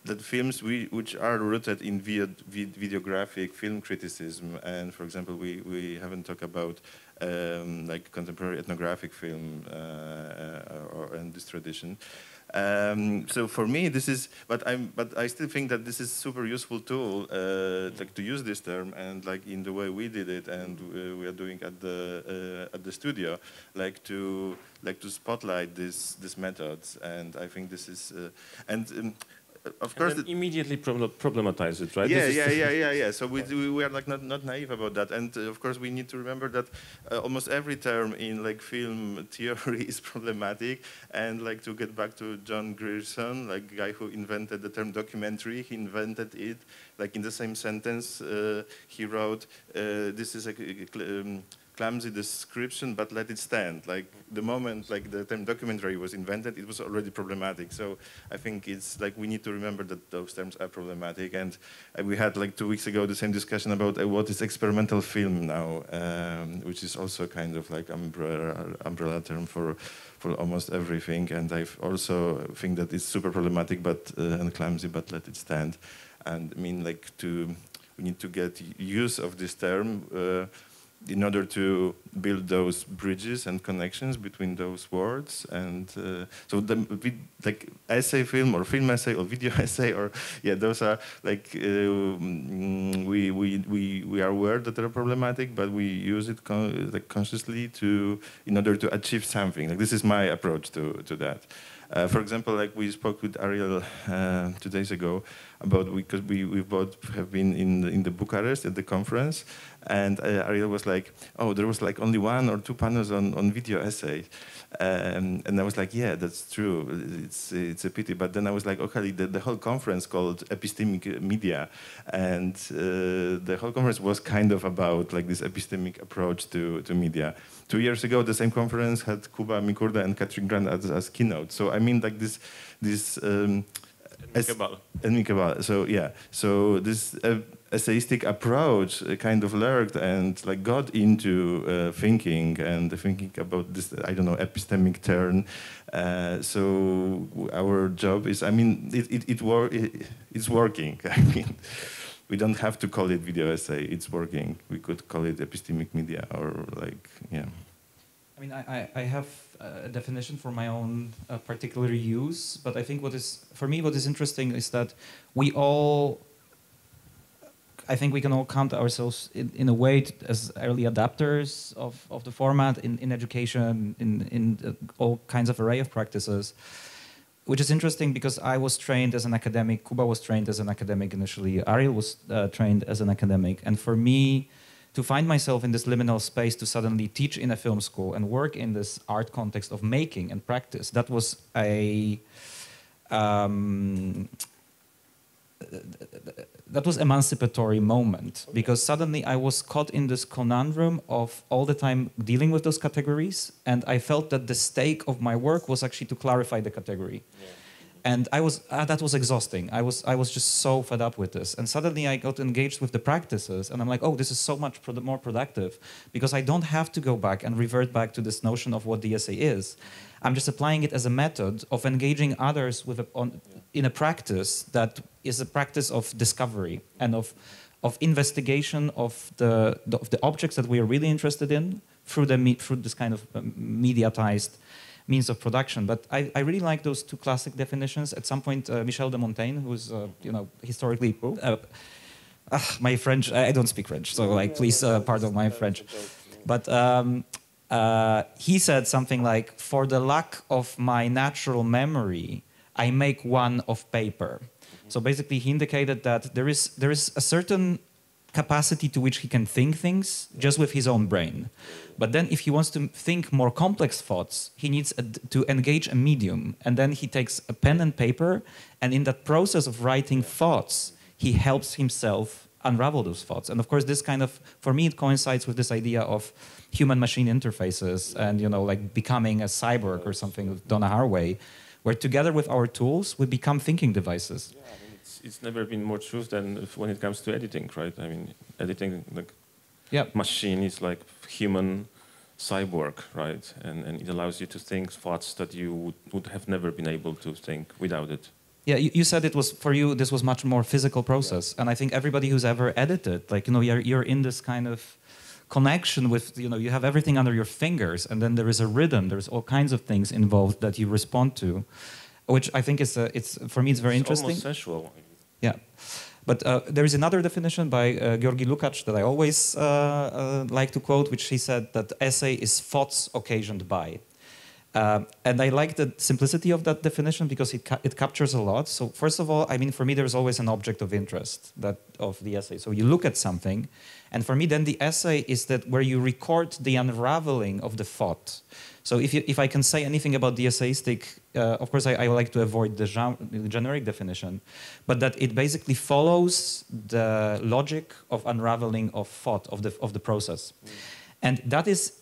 that films we, which are rooted in video, videographic film criticism, and for example, we, we haven't talked about um, like contemporary ethnographic film uh, uh or, in this tradition. Um, so for me, this is, but I'm, but I still think that this is super useful tool, uh, like to use this term and like in the way we did it and uh, we are doing at the uh, at the studio, like to like to spotlight this this methods. And I think this is, uh, and um, of course, It, immediately problematize it, right? Yeah, yeah, yeah, yeah, yeah. So we, we are like not, not naive about that, and uh, of course we need to remember that uh, almost every term in like film theory is problematic. And like to get back to John Grierson, like guy who invented the term documentary, he invented it like in the same sentence. Uh, he wrote, uh, "This is a." Um, clumsy description, but let it stand. Like the moment like the term documentary was invented, it was already problematic. So I think it's like we need to remember that those terms are problematic. And uh, we had like two weeks ago the same discussion about uh, what is experimental film now, um, which is also kind of like umbrella umbrella term for for almost everything. And I also think that it's super problematic, but uh, and clumsy, but let it stand. And I mean like to we need to get use of this term. Uh, in order to build those bridges and connections between those words and uh, so the like essay film or film essay or video essay or yeah those are like uh, mm, we, we we we are aware that they're problematic but we use it con like consciously to in order to achieve something. Like this is my approach to to that Uh, for example, like we spoke with Ariel uh, two days ago about because we, we both have been in the, in the Bucharest at the conference, and uh, Ariel was like, "Oh, there was like only one or two panels on, on video essay," um, and I was like, "Yeah, that's true. It's it's a pity." But then I was like, "Okay, the, the whole conference called Epistemic Media, and uh, the whole conference was kind of about like this epistemic approach to to media." Two years ago, the same conference had Kuba Mikurda and Catherine Grant as, as keynote. So I mean, like this this. Um, and Mieke Bal. So yeah, so this uh, essayistic approach uh, kind of lurked and like got into uh, thinking and thinking about this I don't know epistemic turn. Uh, so our job is I mean it it, it, wor it it's working. I mean. We don't have to call it video essay. It's working. We could call it epistemic media or like, yeah. I mean, I, I have a definition for my own uh, particular use, but I think what is, for me, what is interesting is that we all, I think we can all count ourselves in, in a way as early adapters of, of the format in, in education, in, in uh, all kinds of array of practices, which is interesting because I was trained as an academic, Kuba was trained as an academic initially, Ariel was uh, trained as an academic, and for me, to find myself in this liminal space to suddenly teach in a film school and work in this art context of making and practice, that was a um, that was emancipatory moment because suddenly I was caught in this conundrum of all the time dealing with those categories, and I felt that the stake of my work was actually to clarify the category. Yeah and I was uh, that was exhausting. I was I was just so fed up with this, and suddenly I got engaged with the practices, and I'm like, oh, this is so much pro more productive because I don't have to go back and revert back to this notion of what the essay is. I'm just applying it as a method of engaging others with a, on, in a practice that is a practice of discovery and of of investigation of the, the of the objects that we are really interested in through the through this kind of um, mediatized means of production. But I, I really like those two classic definitions. At some point, uh, Michel de Montaigne, who's uh, you know historically uh, my French, I don't speak French, so like please uh, pardon my French. But um, uh, he said something like, "For the lack of my natural memory, I make one of paper." So basically, he indicated that there is there is a certain capacity to which he can think things just with his own brain. But then if he wants to think more complex thoughts, he needs a, to engage a medium. And then he takes a pen and paper, and in that process of writing thoughts, he helps himself unravel those thoughts. And of course, this kind of, for me, it coincides with this idea of human-machine interfaces and, you know, like becoming a cyborg or something with Donna Haraway, where together with our tools, we become thinking devices. Yeah, I mean, it's, it's never been more true than when it comes to editing, right? I mean, editing, like, yep. machine is like human cyborg, right? And, and it allows you to think thoughts that you would, would have never been able to think without it. Yeah, you, you said it was for you. This was much more physical process, yeah. and I think everybody who's ever edited, like you know, you're you're in this kind of connection with you know you have everything under your fingers, and then there is a rhythm. There's all kinds of things involved that you respond to, which I think is a, it's for me it's very it's interesting. Almost sensual. Yeah. But uh, there is another definition by uh, György Lukács that I always uh, uh, like to quote, which he said that essay is thoughts occasioned by. Uh, and I like the simplicity of that definition because it, ca it captures a lot. So first of all, I mean, for me, there's always an object of interest that of the essay. So you look at something, and for me, then the essay is that where you record the unraveling of the thought. So if, you, if I can say anything about the essayistic, uh, of course I, I, like to avoid the, genre, generic definition, but that it basically follows the logic of unraveling of thought, of the, of the process. Mm. And that is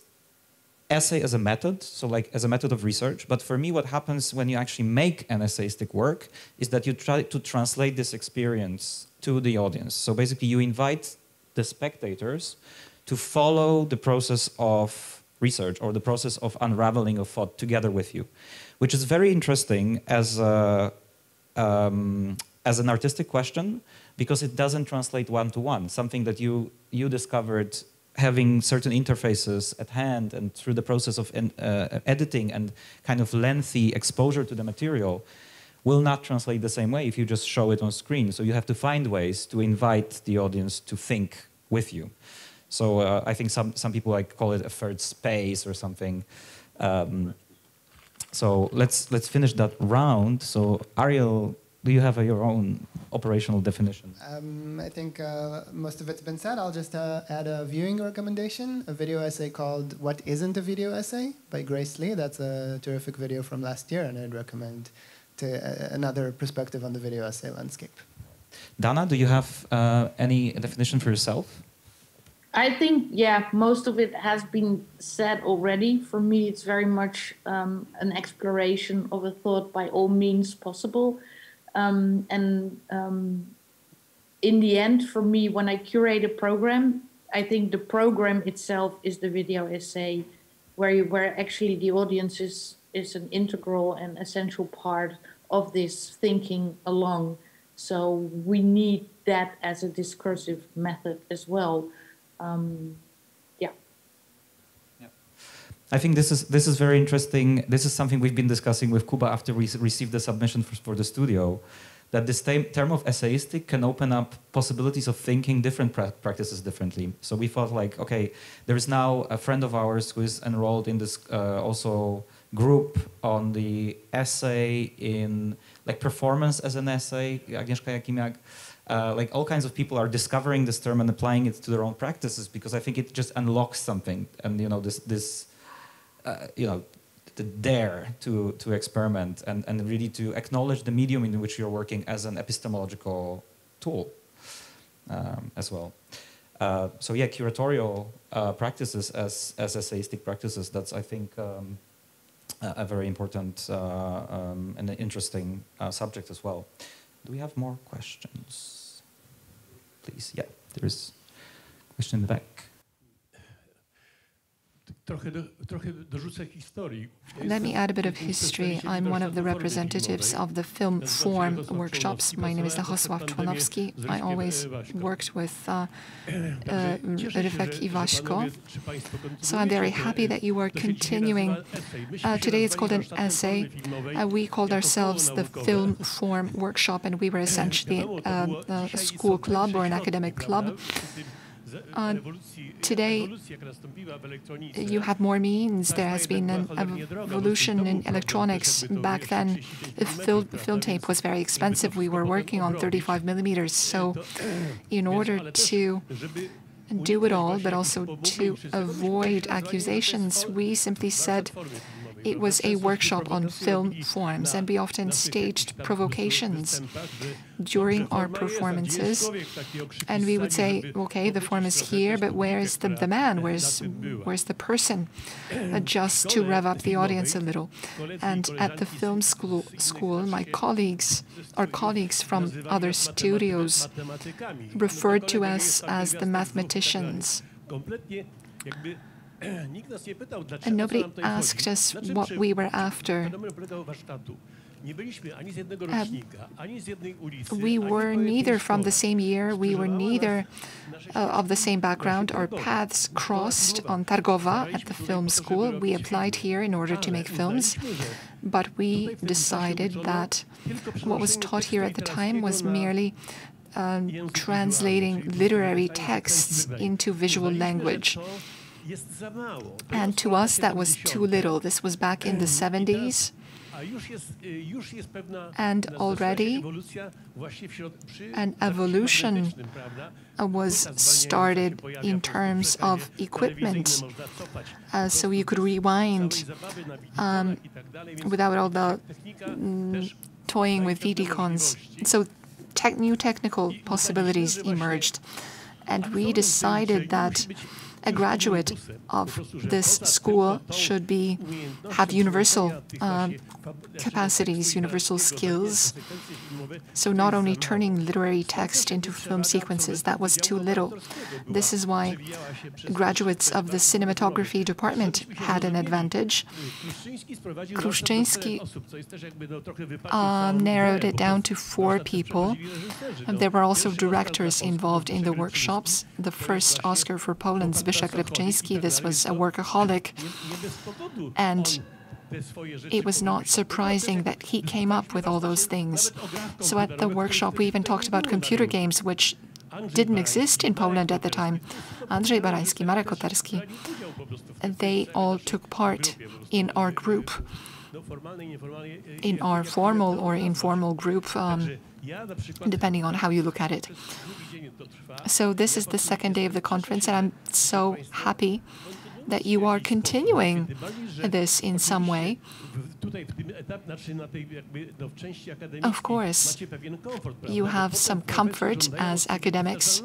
essay as a method, so like as a method of research. But for me, what happens when you actually make an essayistic work is that you try to translate this experience to the audience. So basically you invite the spectators to follow the process of research or the process of unraveling of thought together with you, which is very interesting as, a, um, as an artistic question because it doesn't translate one-to-one, -one, something that you, you discovered having certain interfaces at hand and through the process of uh, editing and kind of lengthy exposure to the material will not translate the same way if you just show it on screen. So you have to find ways to invite the audience to think with you. So uh, I think some, some people like call it a third space or something. Um, so let's let's finish that round. So Ariel, do you have a, your own operational definition? Um, I think uh, most of it's been said. I'll just uh, add a viewing recommendation, a video essay called What Isn't a Video Essay by Grace Lee. That's a terrific video from last year, and I'd recommend to uh, another perspective on the video essay landscape. Dana, do you have uh, any definition for yourself? I think, yeah, most of it has been said already. For me, it's very much um, an exploration of a thought by all means possible. Um, and um, in the end, for me, when I curate a program, I think the program itself is the video essay, where you, where actually the audience is is an integral and essential part of this thinking along. So we need that as a discursive method as well. Um. I think this is this is very interesting. This is something we've been discussing with Kuba after we received the submission for, for the studio. That this term of essayistic can open up possibilities of thinking different pra practices differently. So we thought like, okay, there is now a friend of ours who is enrolled in this uh, also group on the essay in like performance as an essay, Agnieszka Jakimiak uh, like all kinds of people are discovering this term and applying it to their own practices because I think it just unlocks something and you know this this uh, you know the dare to to experiment and and really to acknowledge the medium in which you're working as an epistemological tool um, as well. Uh, so yeah, curatorial uh, practices as as essayistic practices. That's I think. Um, a very important uh, um, and interesting uh, subject as well. Do we have more questions? Please, yeah, there is a question in the back. Let me add a bit of history. I'm one of the representatives of the Film Form workshops. My name is Lechosław Członowski. I always worked with uh, uh. So I'm very happy that you are continuing. Uh, today it's called an essay. Uh, we called ourselves the Film Form Workshop, and we were essentially uh, a school club or an academic club. Uh, today, you have more means. There has been an evolution in electronics. Back then, the film, film tape was very expensive. We were working on 35 millimeters. So, in order to do it all, but also to avoid accusations, we simply said, it was a workshop on film forms, and we often staged provocations during our performances. And we would say, okay, the form is here, but where is the, the man? Where's, where's the person? Uh, just to rev up the audience a little. And at the film school, school my colleagues, our colleagues from other studios, referred to us as the mathematicians. And nobody asked us what we were after. Um, we were neither from the same year, we were neither uh, of the same background. Our paths crossed on Targowa at the film school. We applied here in order to make films, but we decided that what was taught here at the time was merely um, translating literary texts into visual language. And to us, that was too little. This was back in the 70s. And already an evolution was started in terms of equipment. Uh, so you could rewind um, without all the mm, toying with VD-Cons. So te new technical possibilities emerged. And we decided that a graduate of this school should be have universal uh, capacities, universal skills. So not only turning literary text into film sequences, that was too little. This is why graduates of the cinematography department had an advantage. Kruszczyński um, narrowed it down to four people. There were also directors involved in the workshops. The first Oscar for Poland's Rybczyński, this was a workaholic. And it was not surprising that he came up with all those things. So at the workshop, we even talked about computer games, which didn't exist in Poland at the time. Andrzej Barański, Marek Kotarski, they all took part in our group. in our formal or informal group, um, depending on how you look at it. So this is the second day of the conference, and I'm so happy that you are continuing this in some way. Of course, you have some comfort as academics.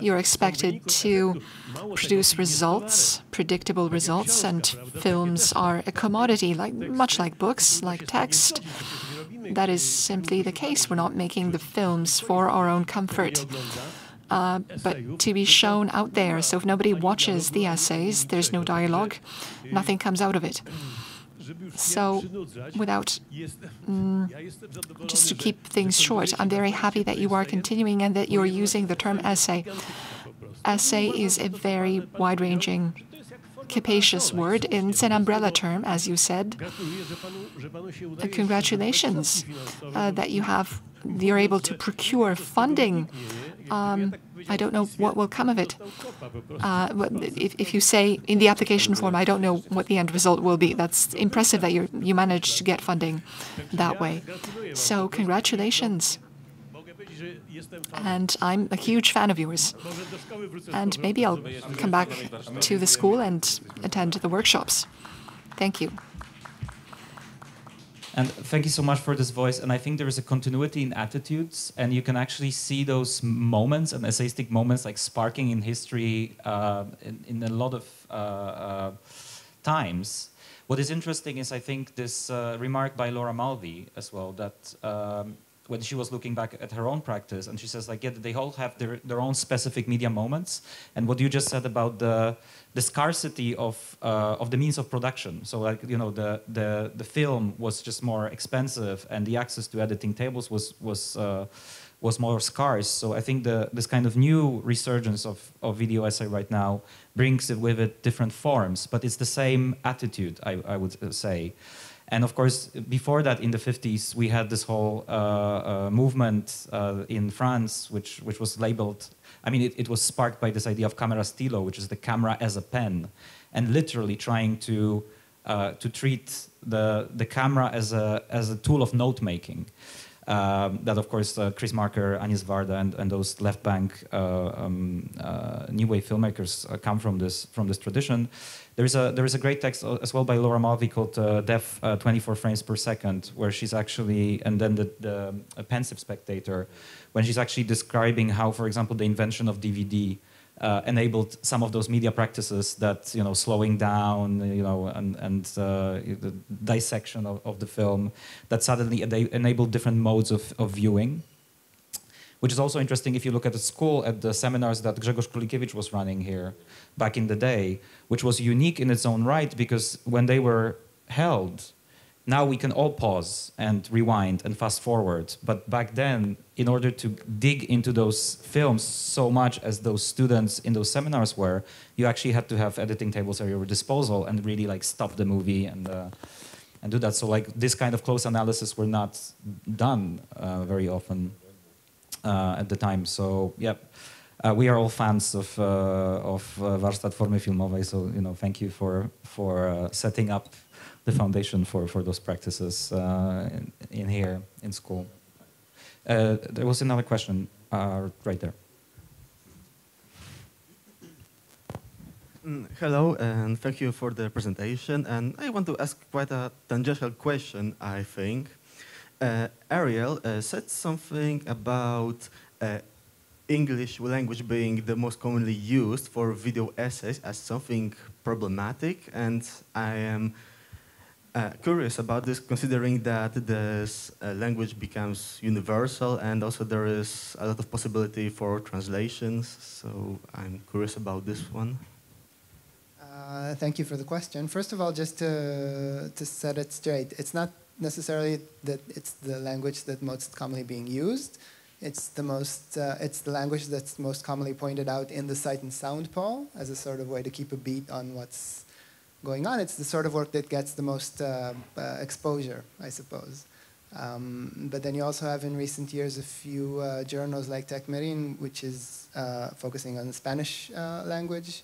You're expected to produce results, predictable results, and films are a commodity, like much like books, like text. That is simply the case. We're not making the films for our own comfort. Uh, but to be shown out there. So if nobody watches the essays, there's no dialogue, nothing comes out of it. So, without mm, just to keep things short, I'm very happy that you are continuing and that you're using the term essay. Essay is a very wide ranging, capacious word. It's an umbrella term, as you said. Congratulations uh, that you have, you're able to procure funding um, I don't know what will come of it. Uh, if, if you say in the application form, I don't know what the end result will be. That's impressive that you you managed to get funding that way. So congratulations. And I'm a huge fan of yours. And maybe I'll come back to the school and attend the workshops. Thank you. And thank you so much for this voice. And I think there is a continuity in attitudes, and you can actually see those moments and essayistic moments like sparking in history uh, in, in, a lot of uh, uh, times. What is interesting is, I think, this uh, remark by Laura Mulvey as well that um, when she was looking back at her own practice, and she says, like, yeah, they all have their, their own specific media moments. And what you just said about the the scarcity of uh, of the means of production. So like you know the the the film was just more expensive, and the access to editing tables was was uh, was more scarce. So I think the this kind of new resurgence of of video essay right now brings it with it different forms, but it's the same attitude I, I would uh, say. And of course, before that, in the 50s, we had this whole uh, uh, movement uh, in France, which, which was labeled I mean, it, it was sparked by this idea of camera stylo, which is the camera as a pen, and literally trying to uh, to treat the the camera as a as a tool of note making. Um, that of course uh, Chris Marker, Agnès Varda, and, and those left bank uh, um, uh, new wave filmmakers uh, come from this from this tradition. There is a there is a great text uh, as well by Laura Mulvey called uh, "Death 24 Frames per Second, where she's actually and then the, the pensive spectator when she's actually describing how, for example, the invention of DVD uh, enabled some of those media practices that you know slowing down you know and, and uh, the dissection of, of, the film that suddenly enabled different modes of, of viewing. Which is also interesting if you look at the school at the seminars that Grzegorz Królikiewicz was running here back in the day which was unique in its own right because when they were held now we can all pause and rewind and fast forward. But back then, in order to dig into those films so much as those students in those seminars were, you actually had to have editing tables at your disposal and really like stop the movie and uh, and do that. So like this kind of close analysis were not done uh, very often uh, at the time. So yeah. Uh, we are all fans of uh, of uh, Warsztat Formy Filmowej, so you know, thank you for for uh, setting up the foundation for, for those practices uh, in, in, here in school. Uh, there was another question uh, right there. Mm, hello, and thank you for the presentation. And I want to ask quite a tangential question, I think. Uh, Ariel uh, said something about uh, English language being the most commonly used for video essays as something problematic, and I am uh, curious about this, considering that this uh, language becomes universal and also there is a lot of possibility for translations. So I'm curious about this one. Uh, thank you for the question. First of all, just to, to set it straight, it's not necessarily that it's the language that's most commonly being used. It's the most, uh, it's the language that's most commonly pointed out in the sight and sound poll as a sort of way to keep a beat on what's going on. It's the sort of work that gets the most uh, uh, exposure, I suppose. Um, but then you also have in recent years a few uh, journals like Tecmerin, which is uh, focusing on Spanish uh, language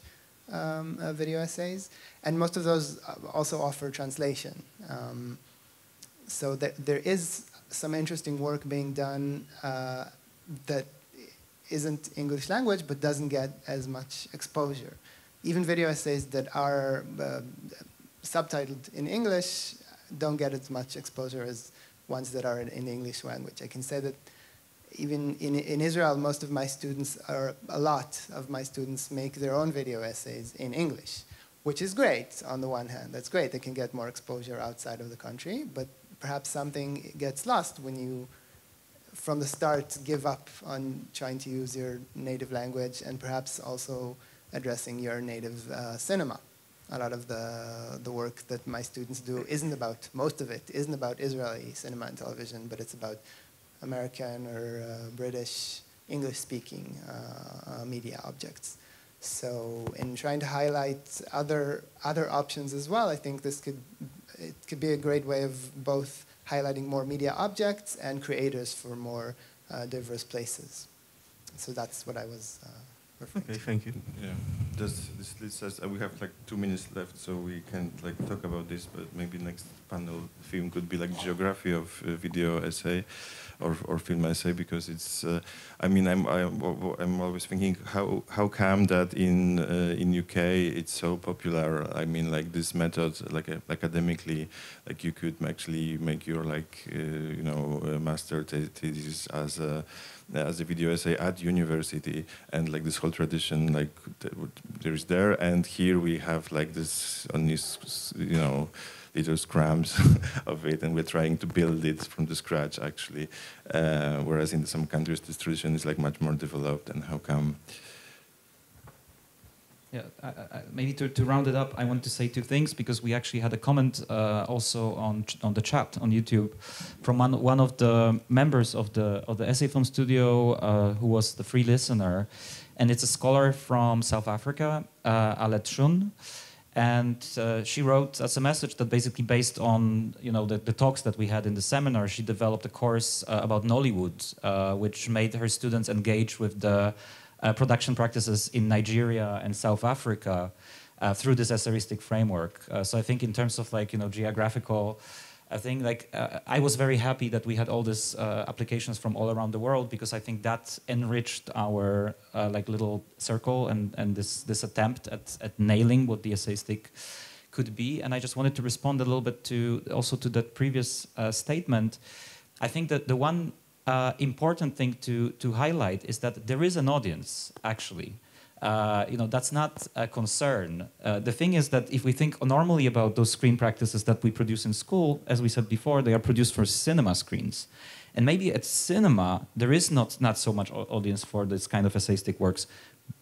um, uh, video essays. And most of those also offer translation. Um, so that there is some interesting work being done that isn't English language but doesn't get as much exposure. Even video essays that are uh, subtitled in English don't get as much exposure as ones that are in, in English language. I can say that even in, in Israel, most of my students, or a lot of my students, make their own video essays in English, which is great on the one hand. That's great. They can get more exposure outside of the country, but perhaps something gets lost when you, from the start, give up on trying to use your native language and perhaps also addressing your native uh, cinema. A lot of the, the work that my students do isn't about, most of it isn't about Israeli cinema and television, but it's about American or uh, British English-speaking uh, uh, media objects. So in trying to highlight other, other options as well, I think this could, it could be a great way of both highlighting more media objects and creators for more uh, diverse places. So that's what I was uh, Perfect. Okay, thank you. Yeah, this, this list says uh, we have like two minutes left, so we can't like talk about this, but maybe next panel film could be like geography of uh, video essay or, or film essay because it's uh, I mean I'm, I'm I'm always thinking how how come that in uh, in UK it's so popular? I mean like this method like uh, academically like you could actually make your like you know master thesis as a as a video essay at university. And like this whole tradition like there is there. And here we have like this on this you know little scrams of it and we're trying to build it from the scratch actually. Uh, whereas in some countries this tradition is like much more developed and how come? Yeah, I, I, maybe to, to round it up, I want to say two things because we actually had a comment uh, also on on the chat on YouTube from one, one of the members of the of the essay film studio uh, who was the free listener, and it's a scholar from South Africa, uh, Alet Shun, and uh, she wrote as a message that basically based on you know the, the talks that we had in the seminar, she developed a course uh, about Nollywood, uh, which made her students engage with the uh, production practices in Nigeria and South Africa uh, through this essayistic framework. Uh, so I think in terms of like you know geographical, I think like uh, I was very happy that we had all these uh, applications from all around the world because I think that enriched our uh, like little circle and and this this attempt at at nailing what the essayistic could be. And I just wanted to respond a little bit to also to that previous statement. I think that the one uh, important thing to, to highlight is that there is an audience, actually. Uh, you know, that's not a concern. Uh, the thing is that if we think normally about those screen practices that we produce in school, as we said before, they are produced for cinema screens. And maybe at cinema, there is not, not so much audience for this kind of essayistic works,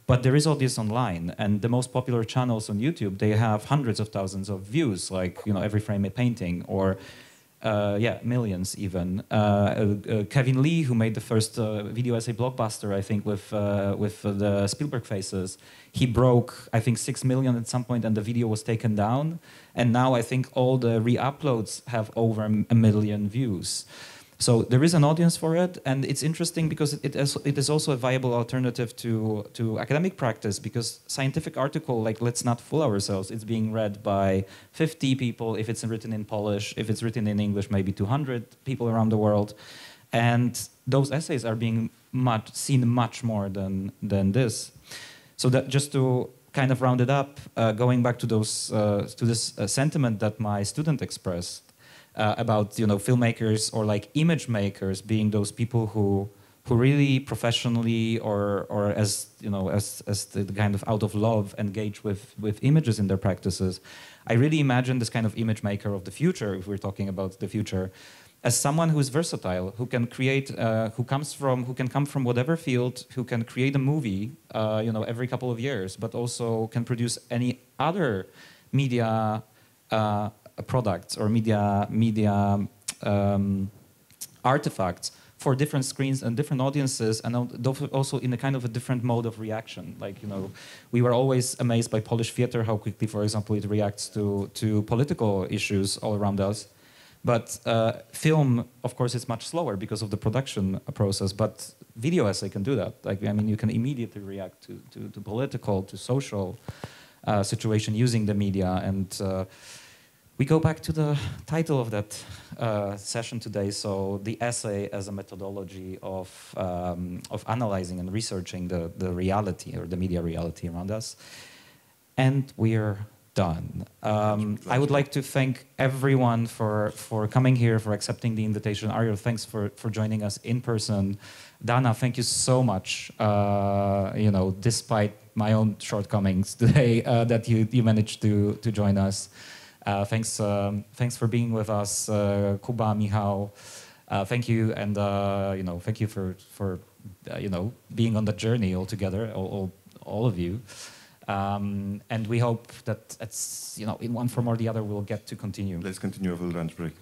but there is audience online. And the most popular channels on YouTube, they have hundreds of thousands of views, like, you know, every frame a painting, or uh, yeah, millions even. Uh, uh, Kevin Lee, who made the first uh, video essay blockbuster, I think, with uh, with the Spielberg faces, he broke, I think, six million at some point, and the video was taken down. And now I think all the re-uploads have over a million views. So there is an audience for it, and it's interesting because it is, it is also a viable alternative to, to academic practice because scientific article, like let's not fool ourselves, it's being read by 50 people if it's written in Polish, if it's written in English, maybe 200 people around the world. And those essays are being much, seen much more than, than this. So that just to kind of round it up, uh, going back to those uh, to this uh, sentiment that my student expressed, uh, about you know filmmakers or like image makers being those people who who really professionally or or as you know as as the, kind of out of love engage with with images in their practices. I really imagine this kind of image maker of the future if we're talking about the future as someone who's versatile who can create uh, who comes from who can come from whatever field who can create a movie uh, you know every couple of years but also can produce any other media uh, products or media media um, artifacts for different screens and different audiences and also in a kind of a different mode of reaction. Like you know we were always amazed by polish theater how quickly for example it reacts to to political issues all around us. But uh, film of course is much slower because of the production process but video essay can do that. Like i mean you can immediately react to to, to political to social uh, situation using the media and uh, we go back to the title of that uh, session today. So the essay as a methodology of um, of analyzing and researching the the reality or the media reality around us, and we're done. Um, I would like to thank everyone for for coming here, for accepting the invitation. Ariel, thanks for for joining us in person. Dana, thank you so much. Uh, you know, despite my own shortcomings today, uh, that you you managed to to join us. Uh, thanks, um, thanks for being with us, uh, Kuba, Michał. Uh, thank you, and uh, you know, thank you for for uh, you know being on the journey all together, all, all, all of you. Um, and we hope that it's you know in one form or the other we'll get to continue. Let's continue over lunch break.